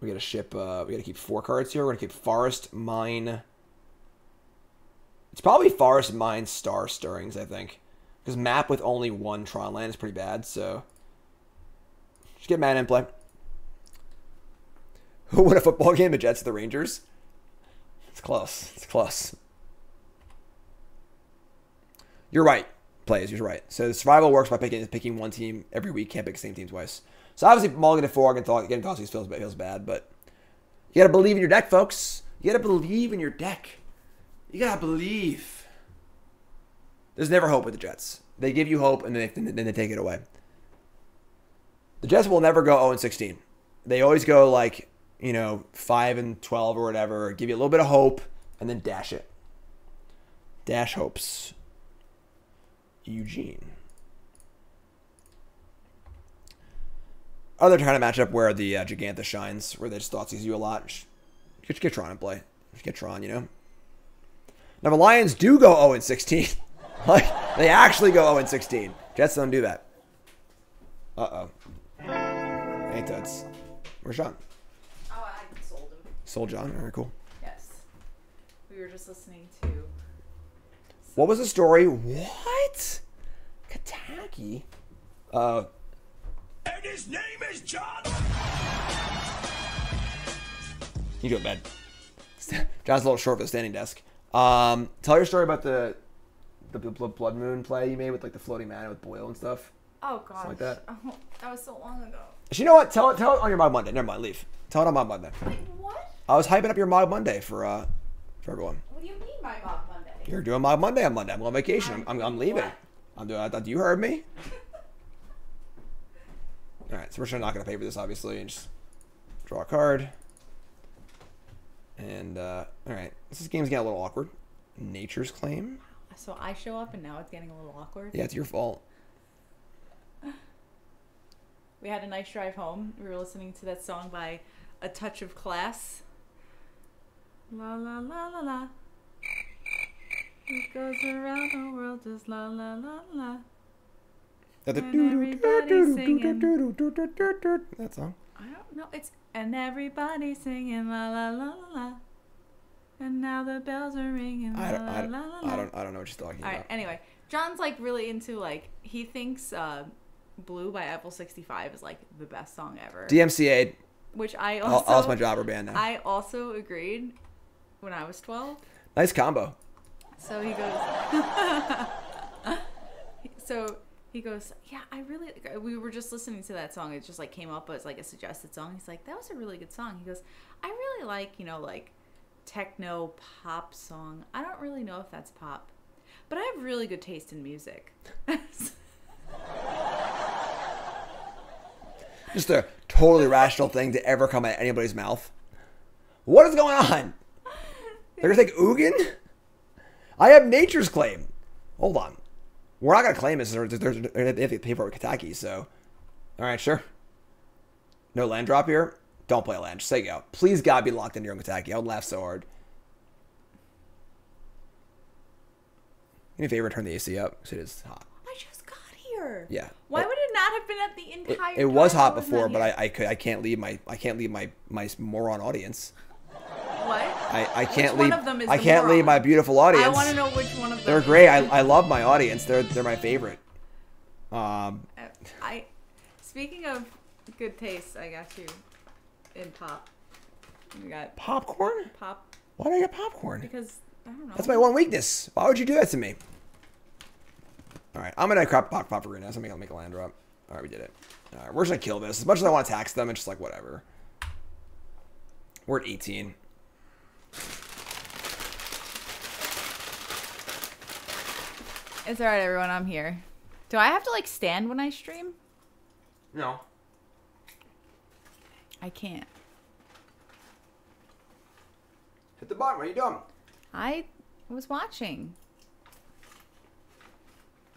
We gotta ship uh we gotta keep four cards here. We're gonna keep Forest, Mine. It's probably Forest, Mine, Star Stirrings, I think. Because map with only one Tron land is pretty bad, so just get mana in play. Who won a football game? The Jets, or the Rangers. It's close. It's close. You're right, plays. You're right. So survival works by picking picking one team every week. Can't pick the same team twice. So obviously, mulligan at four, getting getting feels feels bad, but you gotta believe in your deck, folks. You gotta believe in your deck. You gotta believe. There's never hope with the Jets. They give you hope and then they, then they take it away. The Jets will never go 0 and 16. They always go like you know 5 and 12 or whatever. Give you a little bit of hope and then dash it. Dash hopes. Eugene. Other kind of matchup where the uh, Jegantha shines, where they just thought sees you a lot. Get, Tron and play. Get Tron, you know. Now the Lions do go 0 and 16. like they actually go 0 and 16. Jets don't do that. Uh oh. Ain't that's. Where's John? Oh, I sold him. Sold John. All right, cool. Yes. We were just listening to. What was the story? What? Kataki? Uh, And his name is John. you do it, bad. John's a little short for the standing desk. Um, tell your story about the the bl- blood moon play you made with like the floating man with Boyle and stuff. Oh gosh. like that. Oh, that was so long ago. Actually, you know what? Tell it. Tell it on your Mod Monday. Never mind. Leave. Tell it on Mod Monday. Wait, what? I was hyping up your Mod Monday for uh for everyone. What do you mean by Mob Monday? You're doing Mod Monday on Monday. I'm on vacation. I'm, I'm, I'm leaving. What? I'm doing. I thought you heard me. All right, so we're not gonna pay for this, obviously, and just draw a card. And uh, all right, this game's getting a little awkward. Nature's Claim. So I show up and now it's getting a little awkward. Yeah, it's your fault. We had a nice drive home. We were listening to that song by A Touch of Class. La la la la la. It goes around the world just la la la la. That singing. song. I don't know. It's and everybody singing la la la la la. And now the bells are ringing. I don't, la, I, don't, la, la, I don't, I don't know what you're talking about. All right. Anyway, John's like really into like he thinks uh, "Blue" by Eiffel 65 is like the best song ever. DMCA, which I also I'll my jobber band now. I also agreed when I was 12. nice combo. So he goes. so he goes, yeah, I really. We were just listening to that song. It just like came up as like a suggested song. He's like, that was a really good song. He goes, I really like you know like techno pop song. I don't really know if that's pop, but I have really good taste in music. Just a totally rational thing to ever come out of anybody's mouth. What is going on? They're gonna take Ugin? I have nature's claim. Hold on. We're not gonna claim this. They're, they're, they're, they have to pay for it with Kataki, so. Alright, sure. No land drop here? Don't play a land. Just say go. Please God be locked in your own Kataki. I would laugh so hard. Give me a favor, turn the AC up, because it is hot. I just got here. Yeah. Why It- would it not have been at the It, entire? it was time hot before, but? I, I could I can't leave my I can't leave my my moron audience. What? I, I can't leave of them is I can't leave my beautiful audience. I want to know which one of them. They're great. I, I love my audience. They're they're my favorite. Um, I. Speaking of good taste, I got you in pop. You got popcorn? pop Why do I get popcorn? because I don't know. That's my one weakness. Why would you do that to me? All right, I'm gonna crop pop pop arena. So I'm gonna make a land drop. All right, we did it. All right, we're just gonna kill this. As much as I want to tax them, it's just like whatever. We're at 18. It's alright, everyone. I'm here. Do I have to like stand when I stream? No. I can't. Hit the button. What are you doing? I was watching.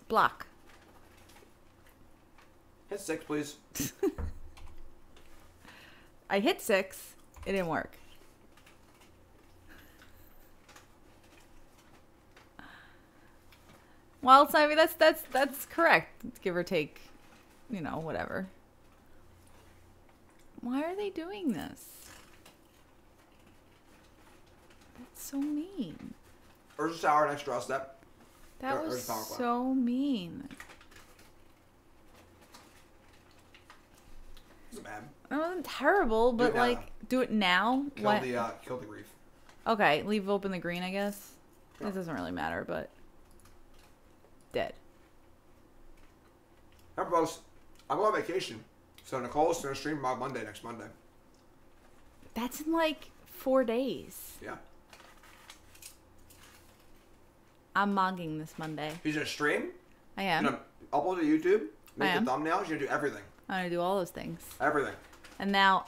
Block. Hit six, please. I hit six. It didn't work. Well, it's, I mean that's that's that's correct. Give or take, you know, whatever. Why are they doing this? That's so mean. Urza Tower next draw step. That Or- was the power plant. so mean. That wasn't terrible, but it like, do it now. Kill What? the uh, kill the grief. Okay, leave open the green, I guess. Yeah. It doesn't really matter, but dead. Folks, I'm going on vacation. So Nicole's gonna stream by Monday next Monday. That's in like four days. Yeah. I'm mogging this Monday. He's gonna stream. I am. gonna upload to YouTube. Make the thumbnails. You're gonna do everything. I'm gonna do all those things. Everything. And now,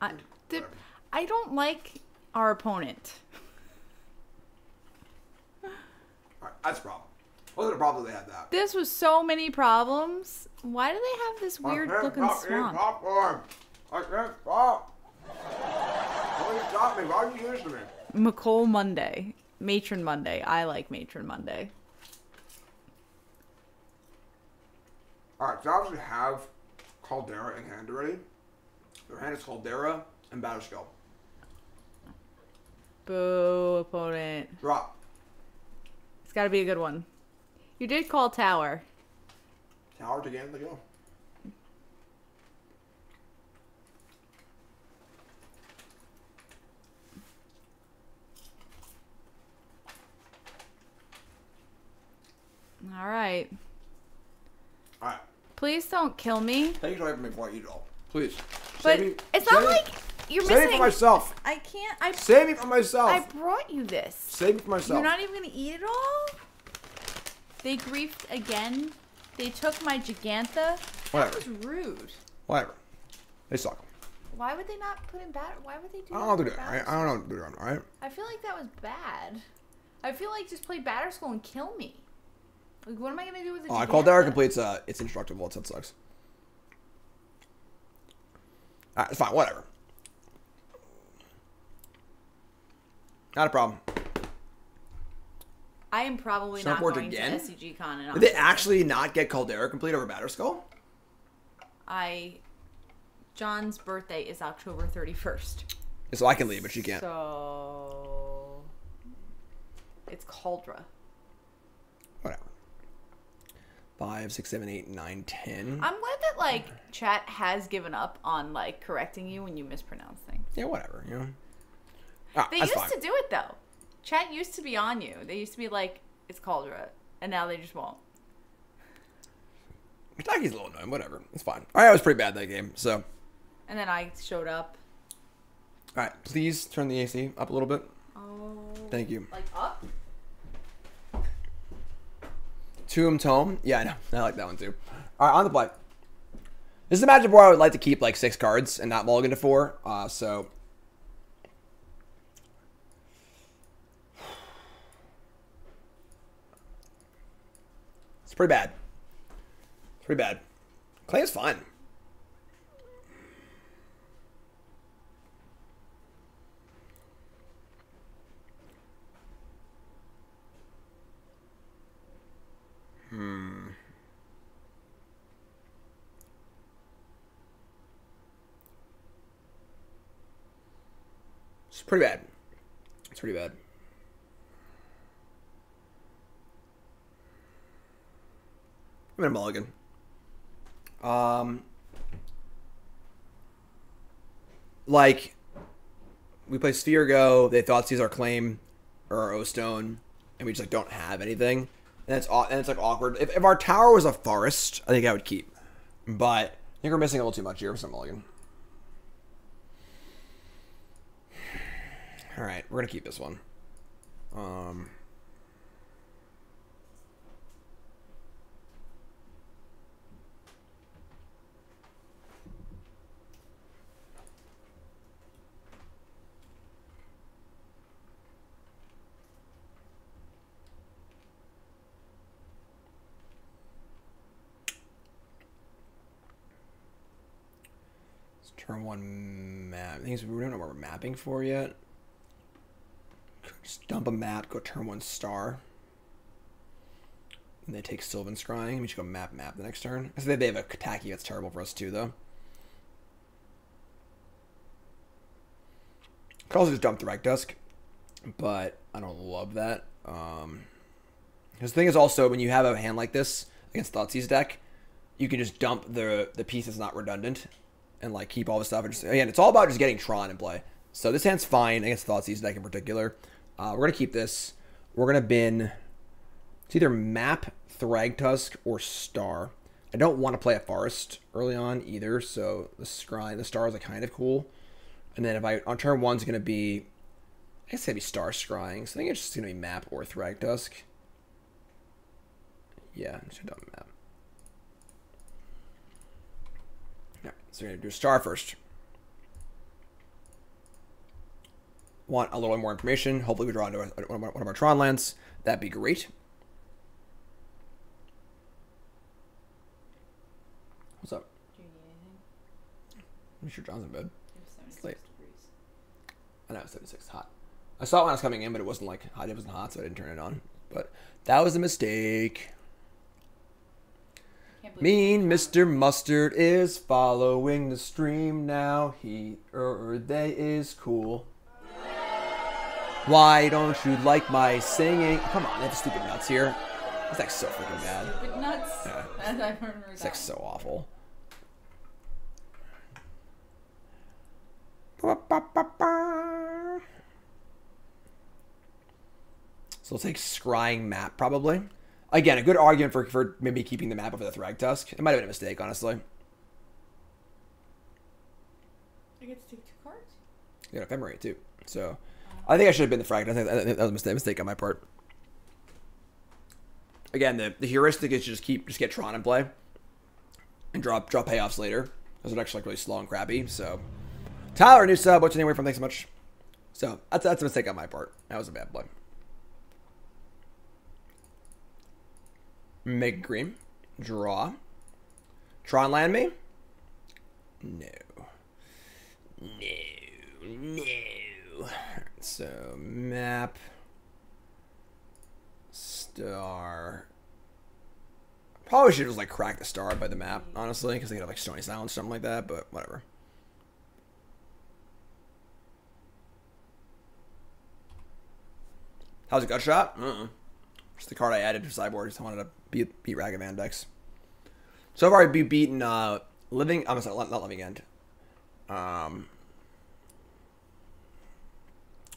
I, I don't like our opponent. All right, that's a problem. Wasn't a problem they had that. This was so many problems. Why do they have this weird looking swamp? Popcorn. I can't stop. Why you stop me? Why are you using me? McCole Monday. Matron Monday. I like Matron Monday. All right, so I obviously have Caldera in hand already. Their hand is Caldera and Batterskull. Boo, opponent. Drop. It's got to be a good one. You did call Tower. Tower to game the go. All right. All right. Please don't kill me. Take it away from me before I eat it all. Please. But me- it's not me- like you're Save me for myself. I can't. I Save me for myself. I brought you this. Save me for myself. You're not even gonna eat it all. They griefed again. They took my Jegantha. Whatever. That was rude. Whatever. They suck. Why would they not put in batter? Why would they do? I don't that know what they're with doing, right? I don't know what they're doing, right? I feel like that was bad. I feel like just play Batterskull and kill me. Like, what am I gonna do with the? Oh, I called Derek Jegantha? completes. Uh, it's indestructible. So it sucks. All right, it's fine. Whatever. Not a problem. I am probably not going again? to SCG Con. in Did they actually not get Caldera complete over Batterskull? I John's birthday is October 31st. So I can leave, but she can't. So it's Kaldra. Whatever. Five, six, seven, eight, nine, ten. I'm glad that like chat has given up on like correcting you when you mispronounce things. Yeah, whatever. You know. Ah, They used fine. to do it though. Chat used to be on you. They used to be like, "It's Kaldra," and now they just won't. Kataki's a little annoying. Whatever. It's fine. All right, I was pretty bad that game. So, And then I showed up. All right, please turn the AC up a little bit. Oh. Thank you. Like up? Tomb Tome. Yeah, I know. I like that one too. All right, on the play. This is a matchup where I would like to keep like six cards and not mulligan to four. Uh, so. Pretty bad. Pretty bad. Clay is fine. Hmm. It's pretty bad. It's pretty bad. I'm in a mulligan. Um, like we play Sphere Go. They thought Caesar claim or our O Stone, and we just like don't have anything. And it's and it's like awkward. If, if our tower was a forest, I think I would keep. But I think we're missing a little too much here for some mulligan. All right, we're gonna keep this one. Um, one map. Things we don't know what we're mapping for yet. Just dump a map, go turn one star. And they take Sylvan Scrying. We should go map map the next turn. I they have a Kataki that's terrible for us too, though. Could also just dump the Thragtusk, but I don't love that. Um, because the thing is also when you have a hand like this against Thoughtseize deck, you can just dump the the piece that's not redundant and like keep all the stuff. And just, again, it's all about just getting Tron in play. So this hand's fine against Thoughtseize deck in particular. Uh, we're gonna keep this. We're gonna bin. It's either map, Thragtusk, or Star. I don't want to play a Forest early on either, so the Scry, the Star is like kind of cool. And then if I on turn one's gonna be, I guess gonna be Star Scrying. So I think it's just gonna be map or Thragtusk. Yeah, I should have done map. So we're gonna do Star first. Want a little more information? Hopefully, we draw into one of our, one of our Tron lands. That'd be great. What's up? Do you need anything? I'm sure John's in bed. It's 76 late. degrees. I know, 76 hot. I saw it when I was coming in, but it wasn't like hot. It wasn't hot, so I didn't turn it on. But that was a mistake. Mean Mr. Mustard is following the stream now. He or they is cool. Why don't you like my singing? Come on, they have stupid nuts here. This deck's so freaking bad. Stupid nuts. Yeah. As I remember that. deck's so awful. So we'll take scrying map probably. Again, a good argument for, for maybe keeping the map over the Thragtusk. It might have been a mistake, honestly. I get to take two cards? You got ephemerate too. So I think I should have been the frag. I think that was a mistake, mistake on my part. Again, the, the heuristic is just keep just get Tron in play and drop drop payoffs later. Those are actually like really slow and crappy. So Tyler, new sub, what's your name away from? Thanks so much. So that's that's a mistake on my part. That was a bad play. Meg Green. Draw. Tron land me? No. No. No. So map star. Probably should just like crack the star by the map, honestly, because they got have like Stony Silence or something like that, but whatever. How's it gut shot? Uh -uh. Just the card I added to sideboard. Just wanted to beat, beat Ragavan decks. So far, we've beaten uh, Living... I'm sorry, not Living End. Um,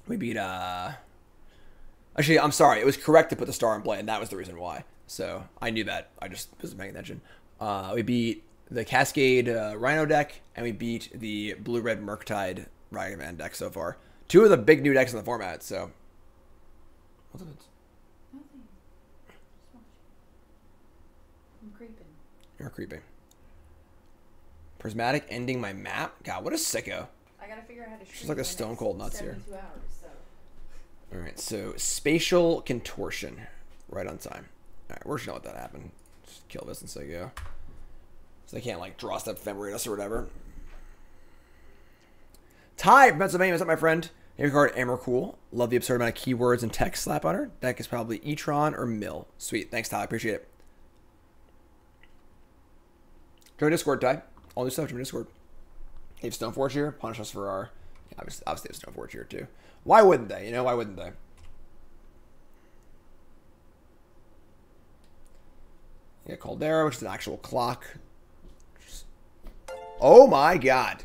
we beat... uh. Actually, I'm sorry. It was correct to put the star in play, and that was the reason why. So I knew that. I just wasn't paying attention. Uh, we beat the Cascade uh, Rhino deck, and we beat the Blue Red Murktide Ragavan deck so far. Two of the big new decks in the format. So, what's it? Nothing. Just watch. I'm creeping. You're creeping. Prismatic ending my map. God, what a sicko! I gotta figure out how to. She's like a stone cold nuts here. Hours. So. All right, so spatial contortion, right on time. All right, we're just gonna let that happen. Just kill this and say go. So they can't like draw step ephemerate us or whatever. Ty from Pennsylvania, what's up, my friend? Here card Emrakul. Love the absurd amount of keywords and text slap on her. Deck is probably Etron or Mill. Sweet, thanks, Ty. Appreciate it. Join Discord, Ty. All new stuff. Join Discord. They have Stoneforge here. Punish us for our. Obviously, obviously they have Stoneforge here too. Why wouldn't they? You know, why wouldn't they? Yeah, Kaldra, which is an actual clock. Oh my god.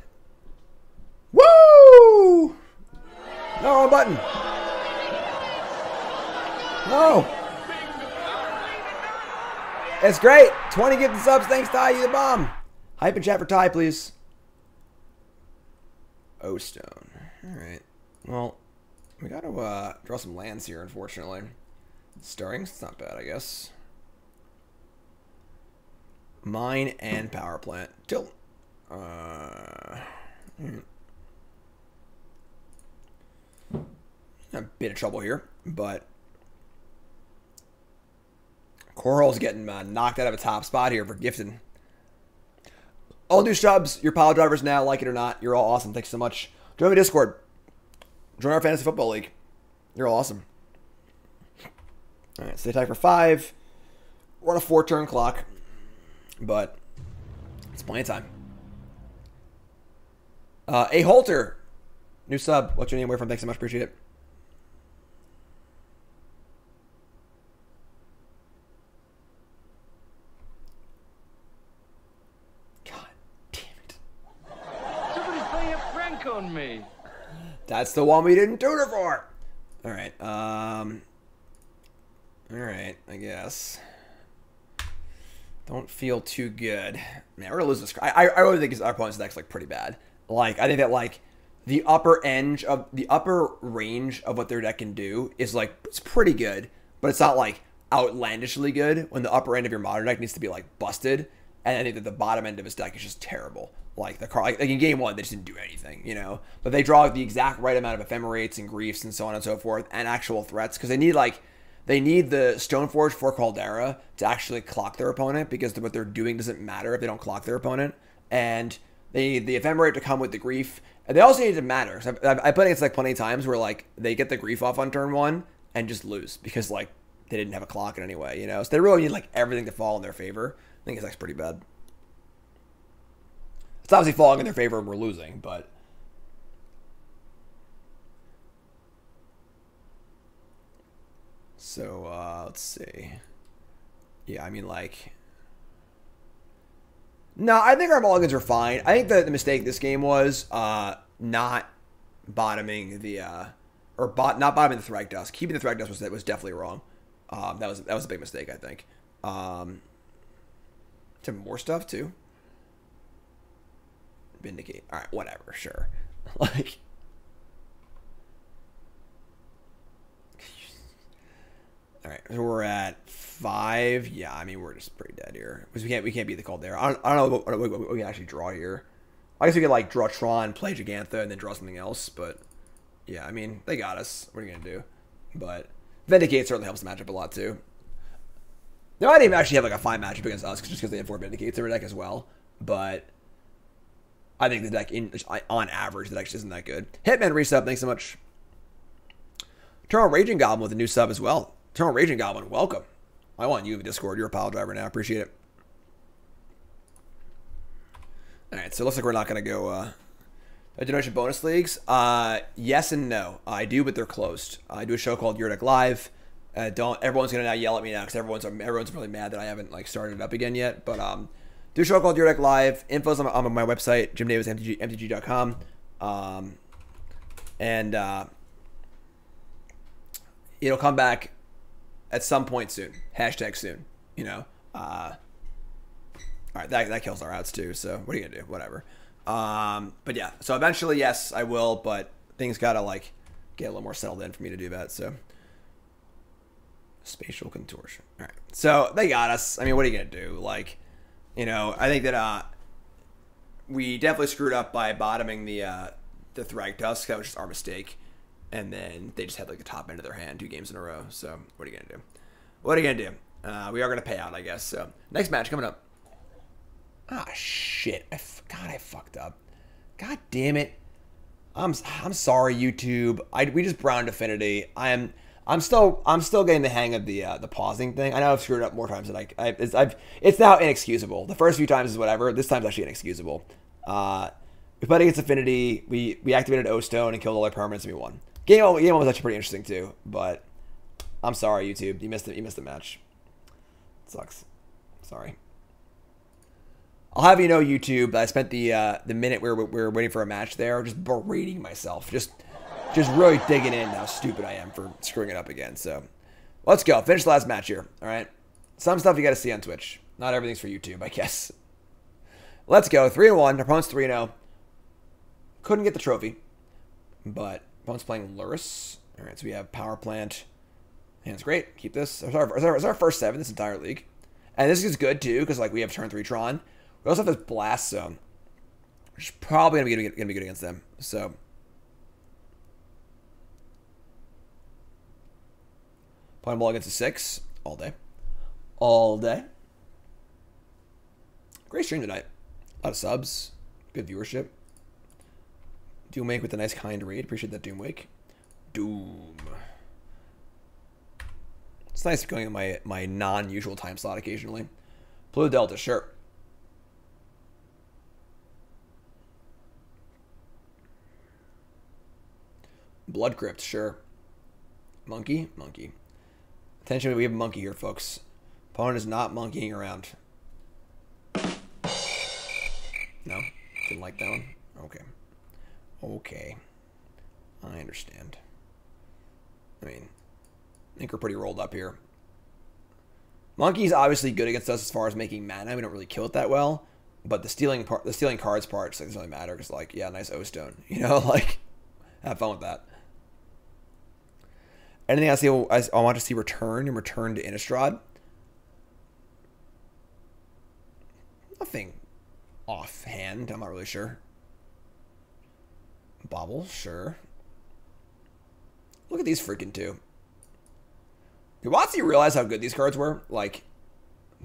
Woo! No, wrong button. No. It's great. 20 gifted subs. Thanks, Ty. You the bomb. Hype and chat for Ty, please. O Stone. Alright. Well, we gotta uh, draw some lands here, unfortunately. Stirrings, it's not bad, I guess. Mine and power plant. Tilt. Uh, hmm. a bit of trouble here, but Coral's getting uh, knocked out of a top spot here for gifting. All new subs, your pile drivers now, like it or not. You're all awesome. Thanks so much. Join my Discord. Join our fantasy football league. You're all awesome. All right, stay tight for five. We're on a four turn clock, but it's plenty of time. Uh, a Halter, new sub. What's your name? Where from? Thanks so much. Appreciate it. God damn it. Somebody's playing a prank on me. That's the one we didn't tutor for. All right. Um. All right. I guess. Don't feel too good. Man, we're gonna lose this. I I, really think his opponent's deck's like pretty bad. Like I think that like the upper end of the upper range of what their deck can do is like it's pretty good, but it's not like outlandishly good. When the upper end of your modern deck needs to be like busted, and I think that the bottom end of his deck is just terrible. Like the card, like, like in game one, they just didn't do anything, you know. But they draw the exact right amount of ephemerates and griefs and so on and so forth, and actual threats because they need like they need the Stoneforge for Kaldra to actually clock their opponent because what they're doing doesn't matter if they don't clock their opponent, and they need the ephemerate to come with the grief, and they also need to matter. So I, I played against like plenty of times where like they get the grief off on turn one and just lose because like they didn't have a clock in any way, you know. So they really need like everything to fall in their favor. I think it's like pretty bad. It's obviously falling in their favor and we're losing, but so uh let's see. Yeah, I mean like No, I think our mulligans are fine. I think the, the mistake this game was uh not bottoming the uh or bot not bottoming the Thragtusk. Keeping the Thragtusk was was definitely wrong. Um that was that was a big mistake, I think. Um to more stuff too. Vindicate. All right, whatever, sure. Like, all right, so we're at five. Yeah, I mean we're just pretty dead here because we can't we can't beat the Kaldra. I don't, I don't know what, what, we can actually draw here. I guess we could like draw Tron, play Jegantha, and then draw something else. But yeah, I mean they got us. What are you gonna do? But Vindicate certainly helps the matchup a lot too. They might even actually have like a fine matchup against us just because they have four Vindicates in their deck as well. But I think the deck, in, on average, the deck just isn't that good. Hitman resub, thanks so much. Eternal Raging Goblin with a new sub as well. Eternal Raging Goblin, welcome. I want you in Discord. You're a pile driver now. Appreciate it. All right, so it looks like we're not going to go uh, Uh, donation bonus leagues? Uh, yes and no. I do, but they're closed. I do a show called Your Deck Live. Uh, don't everyone's gonna now yell at me now because everyone's everyone's really mad that I haven't like started it up again yet. But um, do a show called Deck Live. Info's on, on my website, jimdavismtg.com. Um, and uh, it'll come back at some point soon. Hashtag soon. You know. Uh, all right, that, that kills our outs too. So what are you gonna do? Whatever. Um, but yeah, so eventually, yes, I will. But things gotta like get a little more settled in for me to do that. So spatial contortion. All right, so they got us. I mean, what are you gonna do? Like, you know, I think that uh, we definitely screwed up by bottoming the uh, the Thragtusk. That was just our mistake. And then they just had like the top end of their hand two games in a row. So what are you gonna do? What are you gonna do? Uh, we are gonna pay out, I guess. So next match coming up. Ah shit! I f- God, I fucked up. God damn it! I'm I'm sorry, YouTube. I we just browned Affinity. I am. I'm still I'm still getting the hang of the uh, the pausing thing. I know I've screwed up more times than I, I it's, I've it's now inexcusable. The first few times is whatever. This time's actually inexcusable. Uh, we played against Affinity. We we activated O Stone and killed all their permanents and we won. Game one, game one was actually pretty interesting too. But I'm sorry, YouTube. You missed. You missed the match. It sucks. Sorry. I'll have you know, YouTube, I spent the uh, the minute we were, we were waiting for a match there, just berating myself, just just really digging in how stupid I am for screwing it up again. So let's go. Finish the last match here. All right. Some stuff you got to see on Twitch. Not everything's for YouTube, I guess. Let's go. Three and one. Opponent's three and zero. Couldn't get the trophy, but opponent's playing Lurrus. All right. So we have Power Plant. And it's great. Keep this. It's our, it's our, it's our first seven this entire league. And this is good too, because like we have turn three Tron. We also have this blast zone, which is probably gonna be gonna be good against them. So playing ball against a six all day, all day. Great stream tonight. A lot of subs, good viewership. Doom Wake with a nice kind read. Appreciate that Doom Wake. Doom. It's nice going in my my non-usual time slot occasionally. Blue Delta, sure. Blood Crypt, sure. Monkey? Monkey. Attention, we have a monkey here, folks. Opponent is not monkeying around. No? Didn't like that one? Okay. Okay. I understand. I mean, I think we're pretty rolled up here. Monkey's obviously good against us as far as making mana. We don't really kill it that well. But the stealing part, the stealing cards part, like, doesn't really matter because, like, yeah, nice O stone. You know, like, have fun with that. Anything I, see I want to see return and return to Innistrad? Nothing offhand. I'm not really sure. Bobble, sure. Look at these freaking two. Did Watsy realize how good these cards were? Like,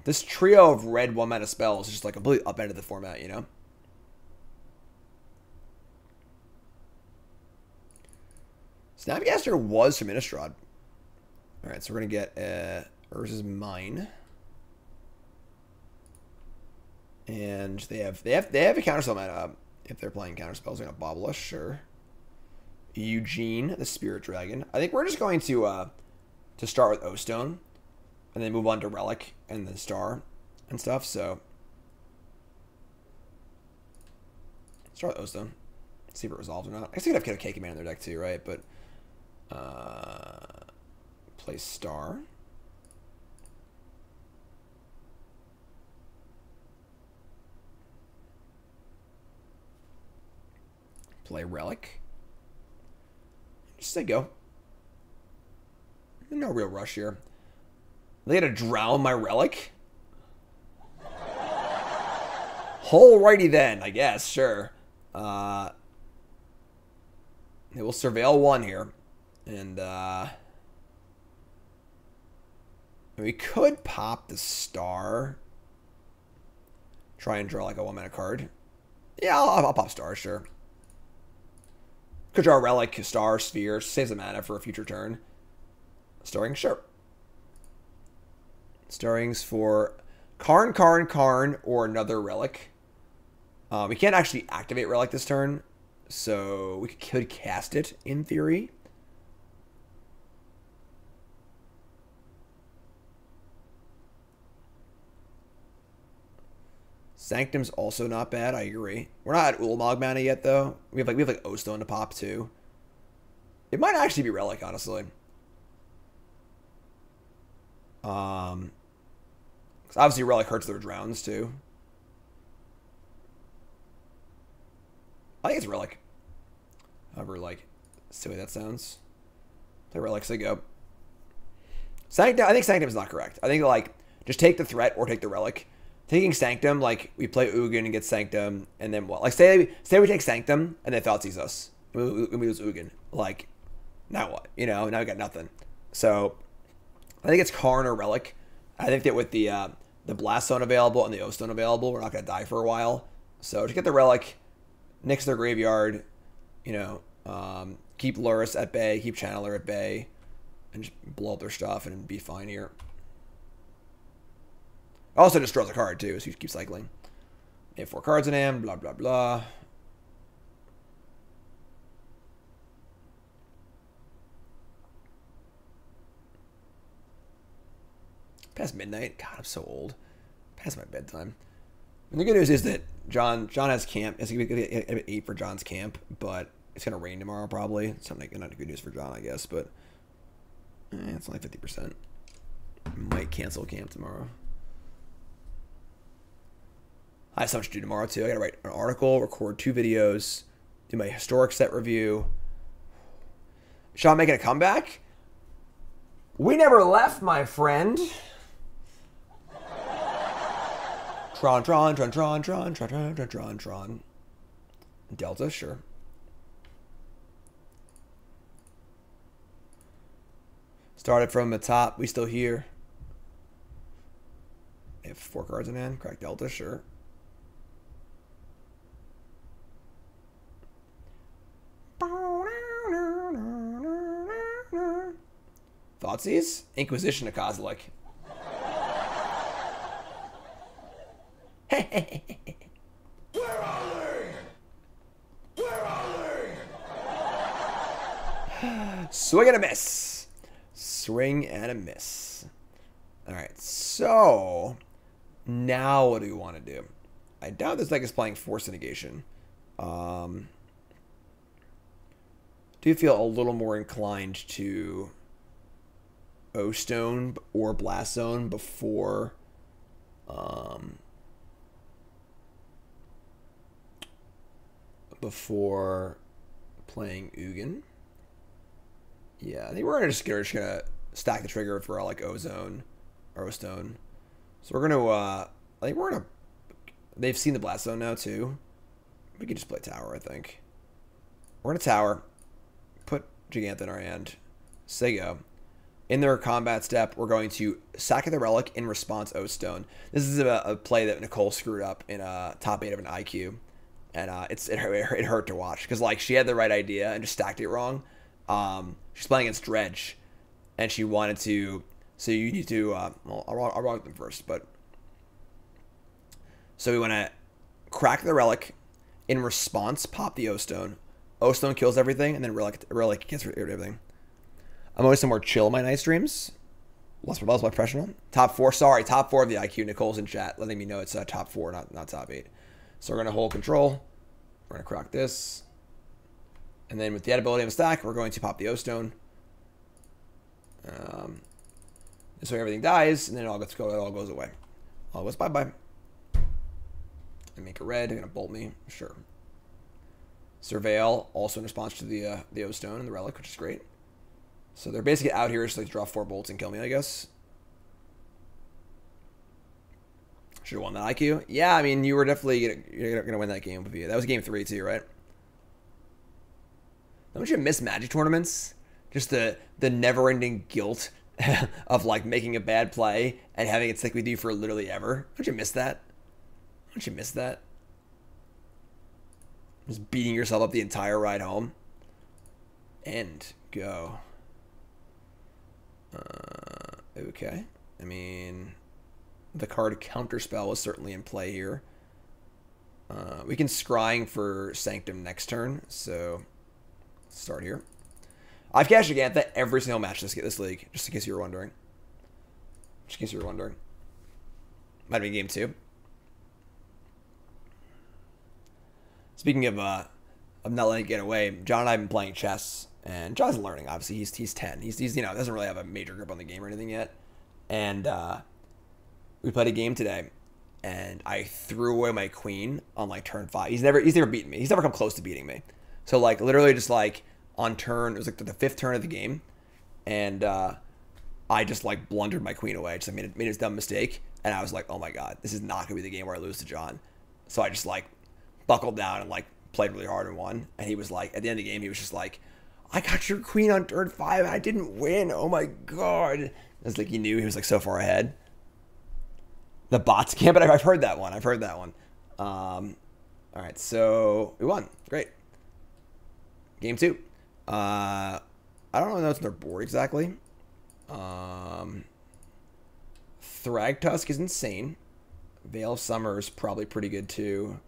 this trio of red one mana spells is just like completely upended the format, you know? Snapcaster was from Innistrad. Alright, so we're going to get uh, Urza's Mine. And they have they have they have a counterspell mana. If they're playing counterspells, they're gonna bobble us, sure. Ugin, the Spirit Dragon. I think we're just going to uh to start with O Stone and then move on to Relic and then Star and stuff, so start with O Stone. See if it resolves or not. I guess they could have Cake Man in their deck too, right? But uh play Star. Play Relic. Just say go. No real rush here. They gotta drown my Relic? Alrighty then, I guess, sure. Uh, they will surveil one here. And, uh... We could pop the star. Try and draw like a one mana card. Yeah, I'll, I'll pop star, sure. Could draw relic, star, sphere, saves the mana for a future turn. Stirring, sure. Stirrings for Karn, Karn, Karn, or another relic. Uh, we can't actually activate relic this turn, So we could cast it in theory. Sanctum's also not bad. I agree. We're not at Ulamog mana yet, though. We have like we have like O-Stone to pop too. It might actually be Relic, honestly. Um, 'cause obviously Relic hurts their drowns too. I think it's Relic. However, like silly that sounds. The Relic's a go. Sanctum. I think Sanctum is not correct. I think like just take the threat or take the Relic. Taking Sanctum, like we play Ugin and get Sanctum, and then what? Like say say we take Sanctum and then Thoughtseize us, we, we lose Ugin. Like now what? You know, now we got nothing. So I think it's Karn or Relic. I think that with the uh, the Blast Zone available and the O Stone available, we're not gonna die for a while. So to get the Relic, nix their graveyard, you know, um, keep Lurrus at bay, keep Channeler at bay, and just blow up their stuff and be fine here. Also just draws a card too, so you keep cycling. They have four cards in hand, blah blah blah. Past midnight. God, I'm so old. Past my bedtime. And the good news is that John John has camp. It's gonna be at eight for John's camp, but it's gonna rain tomorrow probably. Something not good news for John, I guess, but eh, it's only fifty percent. Might cancel camp tomorrow. I have so much to do tomorrow too. I gotta write an article, record two videos, do my historic set review. Sean making a comeback? We never left, my friend. Tron, Tron, Tron, Tron, Tron, Tron, Tron, Tron, Tron, Tron. Delta, sure. Started from the top. We still here. Have four cards in hand. Crack Delta, sure. Thoughtseize? Inquisition of Kozilek. Where are they? Where are they? Swing and a miss. Swing and a miss. All right, so now what do we want to do? I doubt this deck is playing Force Negation. Um, do you feel a little more inclined to O Stone or Blast Zone before um, before playing Ugin? Yeah, I think we're gonna just, gonna stack the trigger for like Ozone or Stone. So we're gonna uh I think we're gonna they've seen the blast zone now too. We can just play tower, I think. We're gonna tower. Our hand. Say. In their combat step, we're going to sack the relic in response O Stone. This is a, a play that Nicole screwed up in a top eight of an IQ, and uh, it's it, hurt- it hurt to watch because like she had the right idea and just stacked it wrong. Um, she's playing against Dredge, and she wanted to. So you need to. Uh, well, I'll, I'll rock them first, but so we want to crack the relic. In response, pop the O Stone. O Stone kills everything, and then relic relic gets rid of everything. I'm always more chill in my night streams. Less, less professional. Top four. Sorry, top four of the IQ. Nicole's in chat, letting me know it's uh, top four, not not top eight. So we're gonna hold control. We're gonna crack this, and then with the ability of a stack, we're going to pop the O Stone. Um, way everything dies, and then it all gets go. It all goes away. All goes bye bye. I make a red. They're gonna bolt me. Sure. Surveil also in response to the uh, the O Stone and the relic, which is great. So they're basically out here just like draw four bolts and kill me, I guess. Should have won that IQ. Yeah, I mean you were definitely gonna, you're gonna win that game with you. That was game three too, right? Don't you miss Magic tournaments? Just the the never ending guilt of like making a bad play and having it stick with you for literally ever. Don't you miss that? Don't you miss that? Just beating yourself up the entire ride home. And go. Uh, okay. I mean, the card Counterspell is certainly in play here. Uh, we can scrying for Sanctum next turn, so start here. I've cashed Jegantha every single match this this league, just in case you were wondering. Just in case you were wondering. Might be game two. Speaking of uh, of not letting it get away, John and I have been playing chess, and John's learning. Obviously, he's he's ten. He's he's you know doesn't really have a major grip on the game or anything yet. And uh, we played a game today, and I threw away my queen on like turn five. He's never he's never beaten me. He's never come close to beating me. So like literally just like on turn it was like the fifth turn of the game, and uh, I just like blundered my queen away. Just I made it made a dumb mistake, and I was like, oh my god, this is not gonna be the game where I lose to John. So I just like buckled down and like played really hard and won. And he was like, at the end of the game, he was just like, I got your queen on turn five. I didn't win. Oh my god. It's like he knew he was like so far ahead. The bots camp, but I've heard that one. I've heard that one. Um, all right, so we won. Great. Game two. Uh, I don't know what's on their board exactly. Um, Thragtusk is insane. Veil of Summer is probably pretty good too.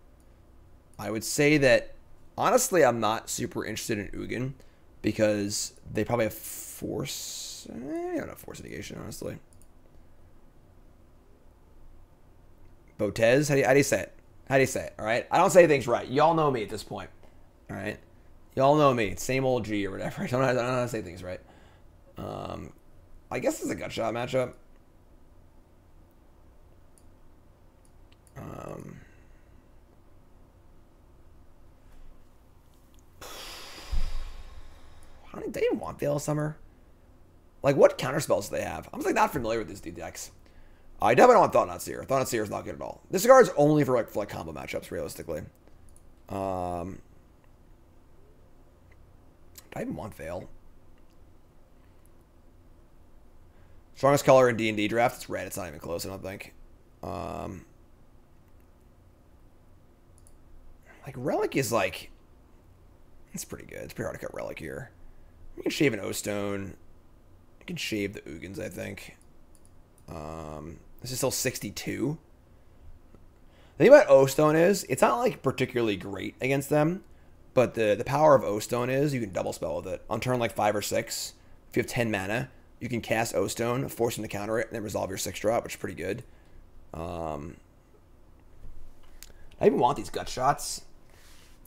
I would say that honestly, I'm not super interested in Ugin because they probably have force. I don't know force negation, honestly. Botez, how do, you, how do you say it? How do you say it? All right, I don't say things right. Y'all know me at this point. All right, y'all know me. Same old G or whatever. I don't know, I don't know how to say things right. Um, I guess it's a gut shot matchup. Um. I don't they even want Veil Summer. Like, what counter spells do they have? I'm just like not familiar with these D decks. I definitely don't want Thought-Knot Seer. Thought-Knot Seer is not good at all. This card is only for like for like combo matchups, realistically. Um, do I even want Veil? Strongest color in D and D draft. It's red. It's not even close. I don't think. Um, like relic is like, it's pretty good. It's pretty hard to cut relic here. You can shave an O stone. You can shave the Ugins, I think. Um, this is still 62. The thing about O Stone is, it's not like particularly great against them, but the, the power of O Stone is you can double spell with it. On turn like 5 or 6, if you have 10 mana, you can cast O Stone, force them to counter it, and then resolve your 6 drop, which is pretty good. Um, I even want these gut shots.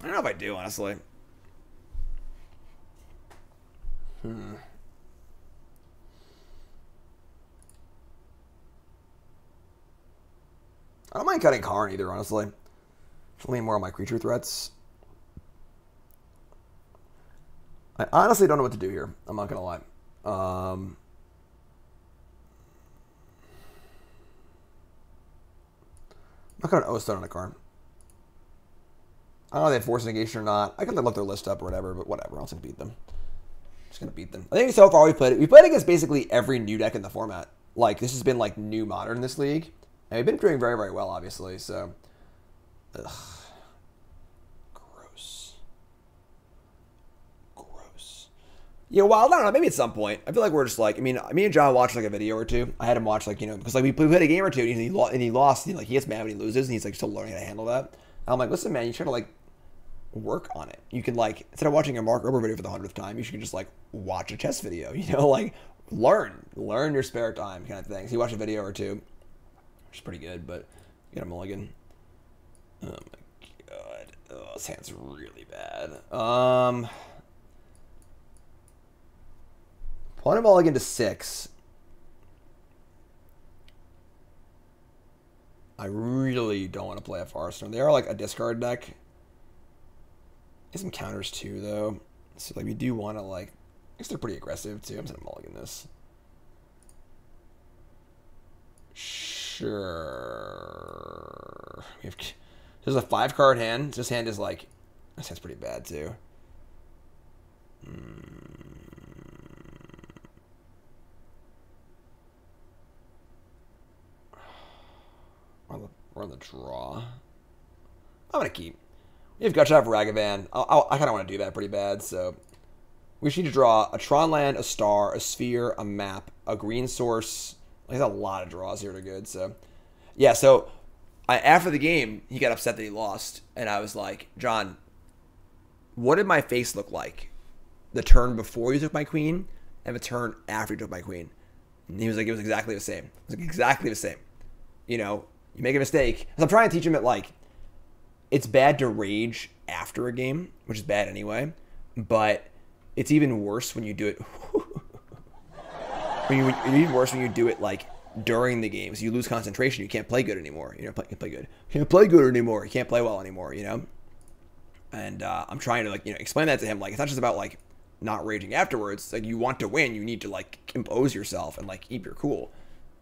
I don't know if I do, honestly. Hmm. I don't mind cutting Karn either, honestly. Just lean more on my creature threats. I honestly don't know what to do here. I'm not gonna lie. Um, I'm not gonna O-Stone on a Karn. I don't know if they have force negation or not. I could look their list up or whatever, but whatever. I'll just beat them. Just gonna beat them. I think so far we played. We played against basically every new deck in the format. Like this has been like new modern this league, and we've been doing very very well, obviously. So, Ugh. gross, gross. Yeah, well, I don't know. Maybe at some point, I feel like we're just like. I mean, me and John watched like a video or two. I had him watch like you know because like we played a game or two and he, and he lost. And, like he gets mad when he loses and he's like still learning how to handle that. And I'm like, listen, man, you trying to like work on it. You can like instead of watching a Mark Rober video for the hundredth time, you should just like watch a chess video. You know, like learn, learn your spare time kind of thing. So you watch a video or two, which is pretty good, but get a mulligan. Oh my god, oh, this hand's really bad. Um, point a mulligan to six. I really don't want to play a Forester. They are like a discard deck. Get some counters too, though. So like we do want to like. I guess they're pretty aggressive too. I'm gonna mulligan this. Sure. We have. There's a five card hand. This hand is like. This hand's pretty bad too. Hmm. The, we're on the draw. I'm gonna keep. We have Gutshot for Ragavan. I, I, I kind of want to do that pretty bad, so we should need to draw a Tron land, a star, a sphere, a map, a green source. There's a lot of draws here to good. So, yeah. So I, after the game, he got upset that he lost, and I was like, John, what did my face look like? The turn before you took my queen, and the turn after you took my queen. And he was like, it was exactly the same. It was like exactly the same. You know, you make a mistake. So I'm trying to teach him that like, it's bad to rage after a game, which is bad anyway, but it's even worse when you do it. when you, it's even worse when you do it like during the games. You lose concentration. You can't play good anymore. You know, play, play good. You can't play good anymore. You can't play well anymore. You know. And uh, I'm trying to like you know explain that to him. Like it's not just about like not raging afterwards. It's like you want to win, you need to like compose yourself and like keep your cool.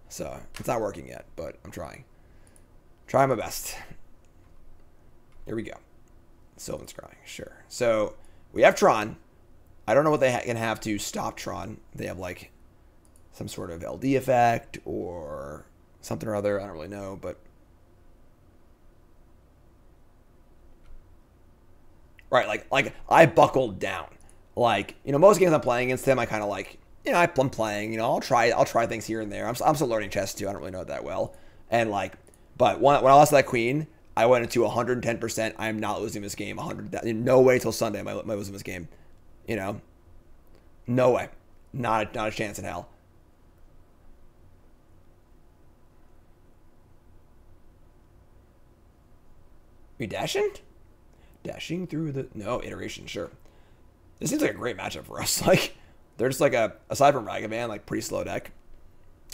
So it's not working yet, but I'm trying. Trying my best. Here we go. Sylvan Scrying, sure. So we have Tron. I don't know what they ha- can have to stop Tron. They have like some sort of LD effect or something or other. I don't really know, but right, like like I buckled down. Like you know, most games I'm playing against him, I kind of like you know I'm playing. You know, I'll try I'll try things here and there. I'm I'm still learning chess too. I don't really know it that well, and like, but when when I lost that queen, I went into 110. percent I am not losing this game. 100. No way till Sunday. Am I, am I losing this game? You know, no way. Not a, not a chance in hell. We dashing? Dashing through the no iteration, sure. This seems like a great matchup for us. Like they're just like a aside from Ragavan, like pretty slow deck.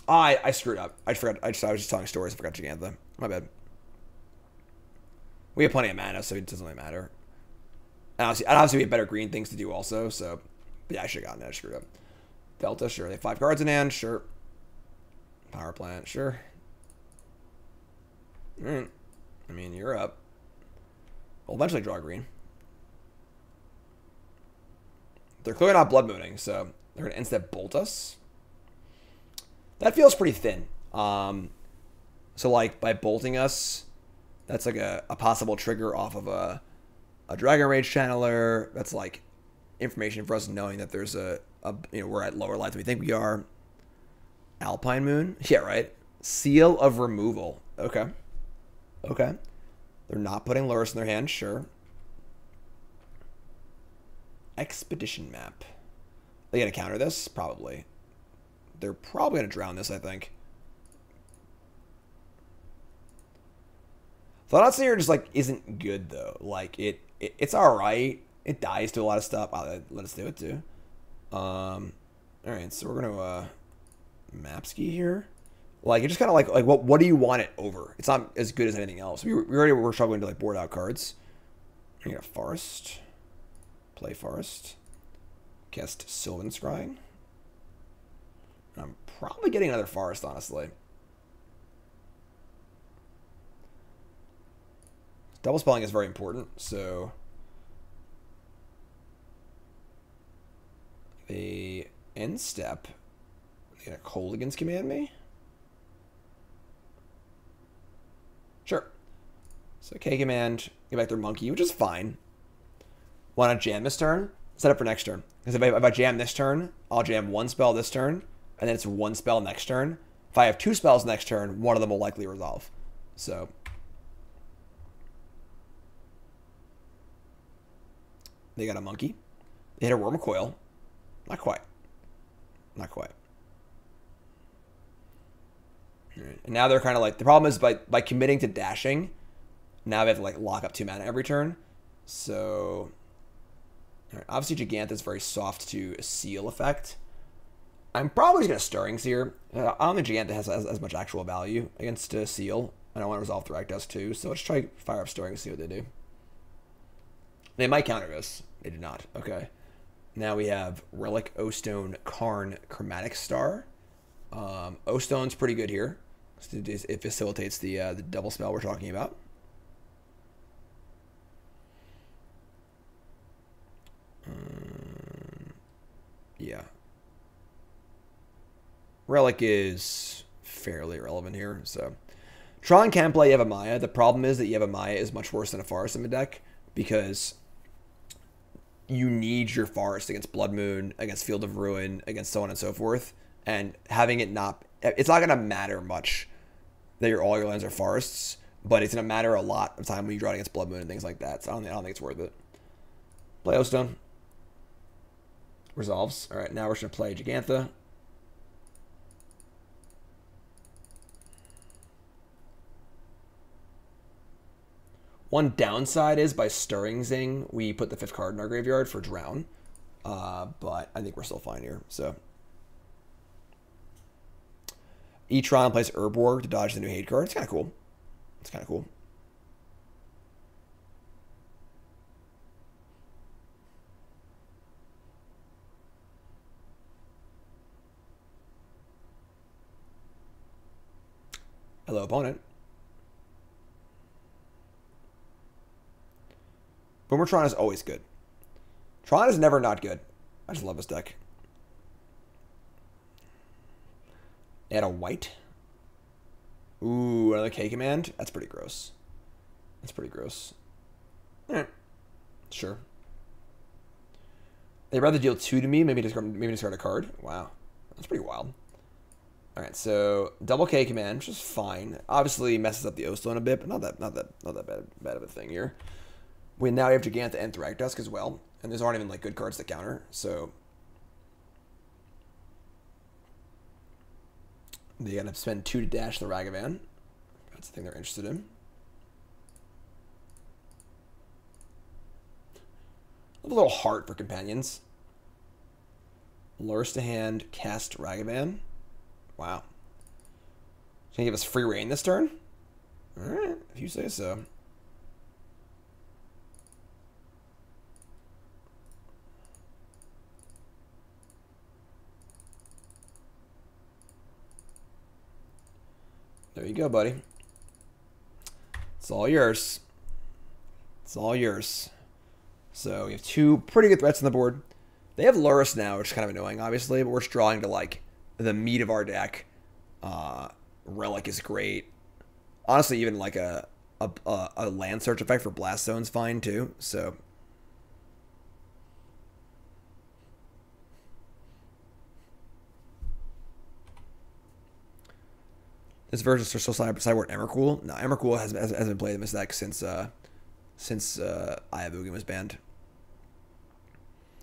I, I screwed up. I forgot. I just I was just telling stories. I forgot Jegantha. My bad. We have plenty of mana, so it doesn't really matter. And obviously, and obviously we have better green things to do also. So, yeah, I should have gotten that. I screwed up. Delta, sure. They have five cards in hand, sure. Power plant, sure. Mm. I mean, you're up. We'll eventually draw green. They're clearly not blood mooning, so they're going to instead bolt us. That feels pretty thin. Um, so, like, by bolting us, that's like a, a possible trigger off of a, a Dragon Rage channeler. That's like information for us knowing that there's a, a you know, we're at lower life than we think we are. Alpine Moon? Yeah, right. Seal of Removal. Okay. Okay. They're not putting Lurrus in their hand, sure. Expedition map. They gonna counter this? Probably. They're probably gonna drown this, I think. Thought here just like isn't good though. Like it, it it's alright. It dies to a lot of stuff. Let us do it too. Um Alright, so we're gonna uh map ski here. Like, it's just kind of like, like what what do you want it over? It's not as good as anything else. We, we already were struggling to like board out cards. We got Forest. Play Forest. Cast Sylvan Scrying. I'm probably getting another Forest, honestly. Double spelling is very important, so the end step. They got a Kolaghan's command me. Sure. So K command, get back their monkey, which is fine. Want to jam this turn? Set up for next turn. Because if I, if I jam this turn, I'll jam one spell this turn, and then it's one spell next turn. If I have two spells next turn, one of them will likely resolve. So. They got a monkey. They had a Wurmcoil. Not quite. Not quite. And now they're kind of like the problem is by by committing to dashing, now they have to like lock up two mana every turn. So right, obviously Jegantha is very soft to a seal effect. I'm probably just gonna stirrings here. Uh, I don't think Jegantha has as, as much actual value against a seal. I don't want to resolve Thragtusk too, so let's try fire up stirring and see what they do. They might counter this. They did not. Okay. Now we have Relic, O-Stone, Karn, Chromatic Star. Um, O-Stone's pretty good here. It facilitates the uh, the double spell we're talking about. Um, yeah. Relic is fairly irrelevant here. So, Tron can play Yavimaya. The problem is that Yavimaya is much worse than a Forest in the deck because you need your Forest against Blood Moon, against Field of Ruin, against so on and so forth. And having it not, it's not going to matter much that your all your lands are forests but it's gonna matter a lot of time when you draw against Blood Moon and things like that. So I don't, I don't think it's worth it. Play Ostone. Resolves. All right, now we're just gonna play Jegantha. One downside is by stirring Zing, we put the fifth card in our graveyard for Drown. Uh, but I think we're still fine here. So E-Tron plays Herb to dodge the new hate card. It's kind of cool. It's kind of cool. Hello, opponent. Boomertron is always good. Tron is never not good. I just love this deck. Add a white. Ooh, another K command? That's pretty gross. That's pretty gross. Eh, sure. They'd rather deal two to me, maybe discard, maybe discard a card. Wow. That's pretty wild. Alright, so double K command, which is fine. Obviously messes up the O-Stone a bit, but not that not that not that bad bad of a thing here. We now have Jegantha and Thragtusk as well, and these aren't even like good cards to counter, so they gotta spend two to dash the Ragavan. That's the thing they're interested in. A little heart for companions. Lurrus to hand, cast Ragavan. Wow. Can you give us free reign this turn? Alright, if you say so. There you go, buddy. It's all yours. It's all yours. So we have two pretty good threats on the board. They have Lurrus now, which is kind of annoying, obviously, but we're drawing to like the meat of our deck. Uh, Relic is great. Honestly, even like a a, a land search effect for Blast Zone's fine too. So This version is still sideboard Emrakul. No, Emrakul has, has, hasn't played this deck since uh, since uh, Eye of Ugin was banned.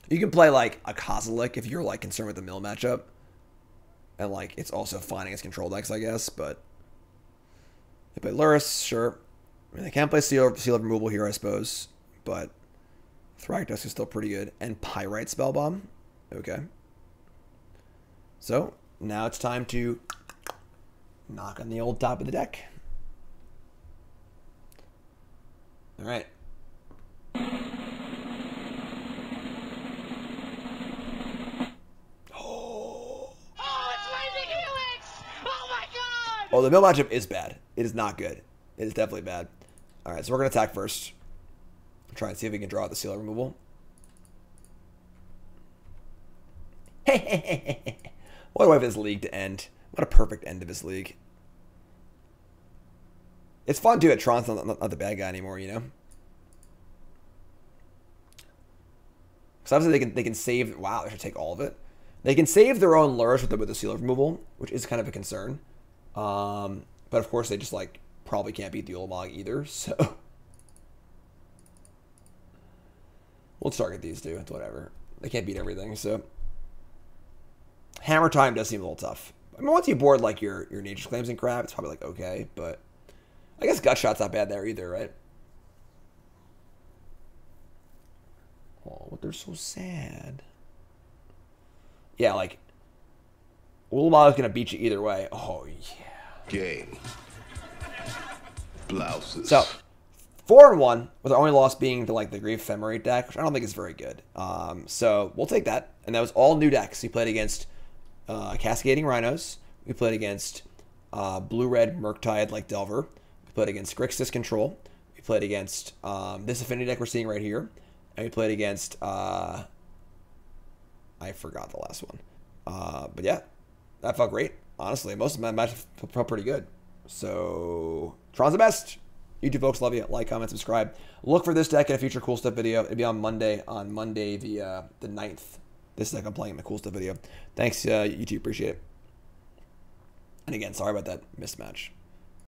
You can play like a Kozilek if you're like concerned with the mill matchup, and like it's also fine against control decks, I guess. But they play Lurrus, sure. I mean, they can't play Seal, seal of Removal here, I suppose, but Thragtusk is still pretty good. And Pyrite Spellbomb, okay. So now it's time to knock on the old top of the deck. All right. Oh, oh it's Lightning Helix! Oh my god! Oh, the mill matchup is bad. It is not good. It is definitely bad. All right, so we're going to attack first. Try and see if we can draw out the seal removal. what a way for this league to end. What a perfect end of his league. It's fun too. At Tron's not, not, not the bad guy anymore, you know. So obviously they can they can save. Wow, they should take all of it. They can save their own Lurrus with the with the removal, which is kind of a concern. Um, but of course they just like probably can't beat the Ulamog either. So we'll target these two. It's whatever. They can't beat everything. So hammer time does seem a little tough. I mean, once you board like your your nature's claims and crap, it's probably like okay, but I guess gut shot's not bad there either, right? Oh, but they're so sad. Yeah, like Ulamog is gonna beat you either way. Oh yeah. Game. Blouses. So four and one, with our only loss being to like the Grief Ephemerate deck, which I don't think is very good. Um, so we'll take that. And that was all new decks. He played against uh, Cascading Rhinos. We played against uh, Blue Red Murktide like Delver. We played against Grixis Control. We played against um, this Affinity deck we're seeing right here. And we played against. Uh, I forgot the last one. Uh, but yeah, that felt great. Honestly, most of my matches felt pretty good. So, Tron's the best. YouTube folks, love you. Like, comment, subscribe. Look for this deck in a future cool stuff video. It'll be on Monday, on Monday the uh, the 9th. This deck I'm playing in the cool stuff video. Thanks, uh, YouTube. Appreciate it. And again, sorry about that mismatch.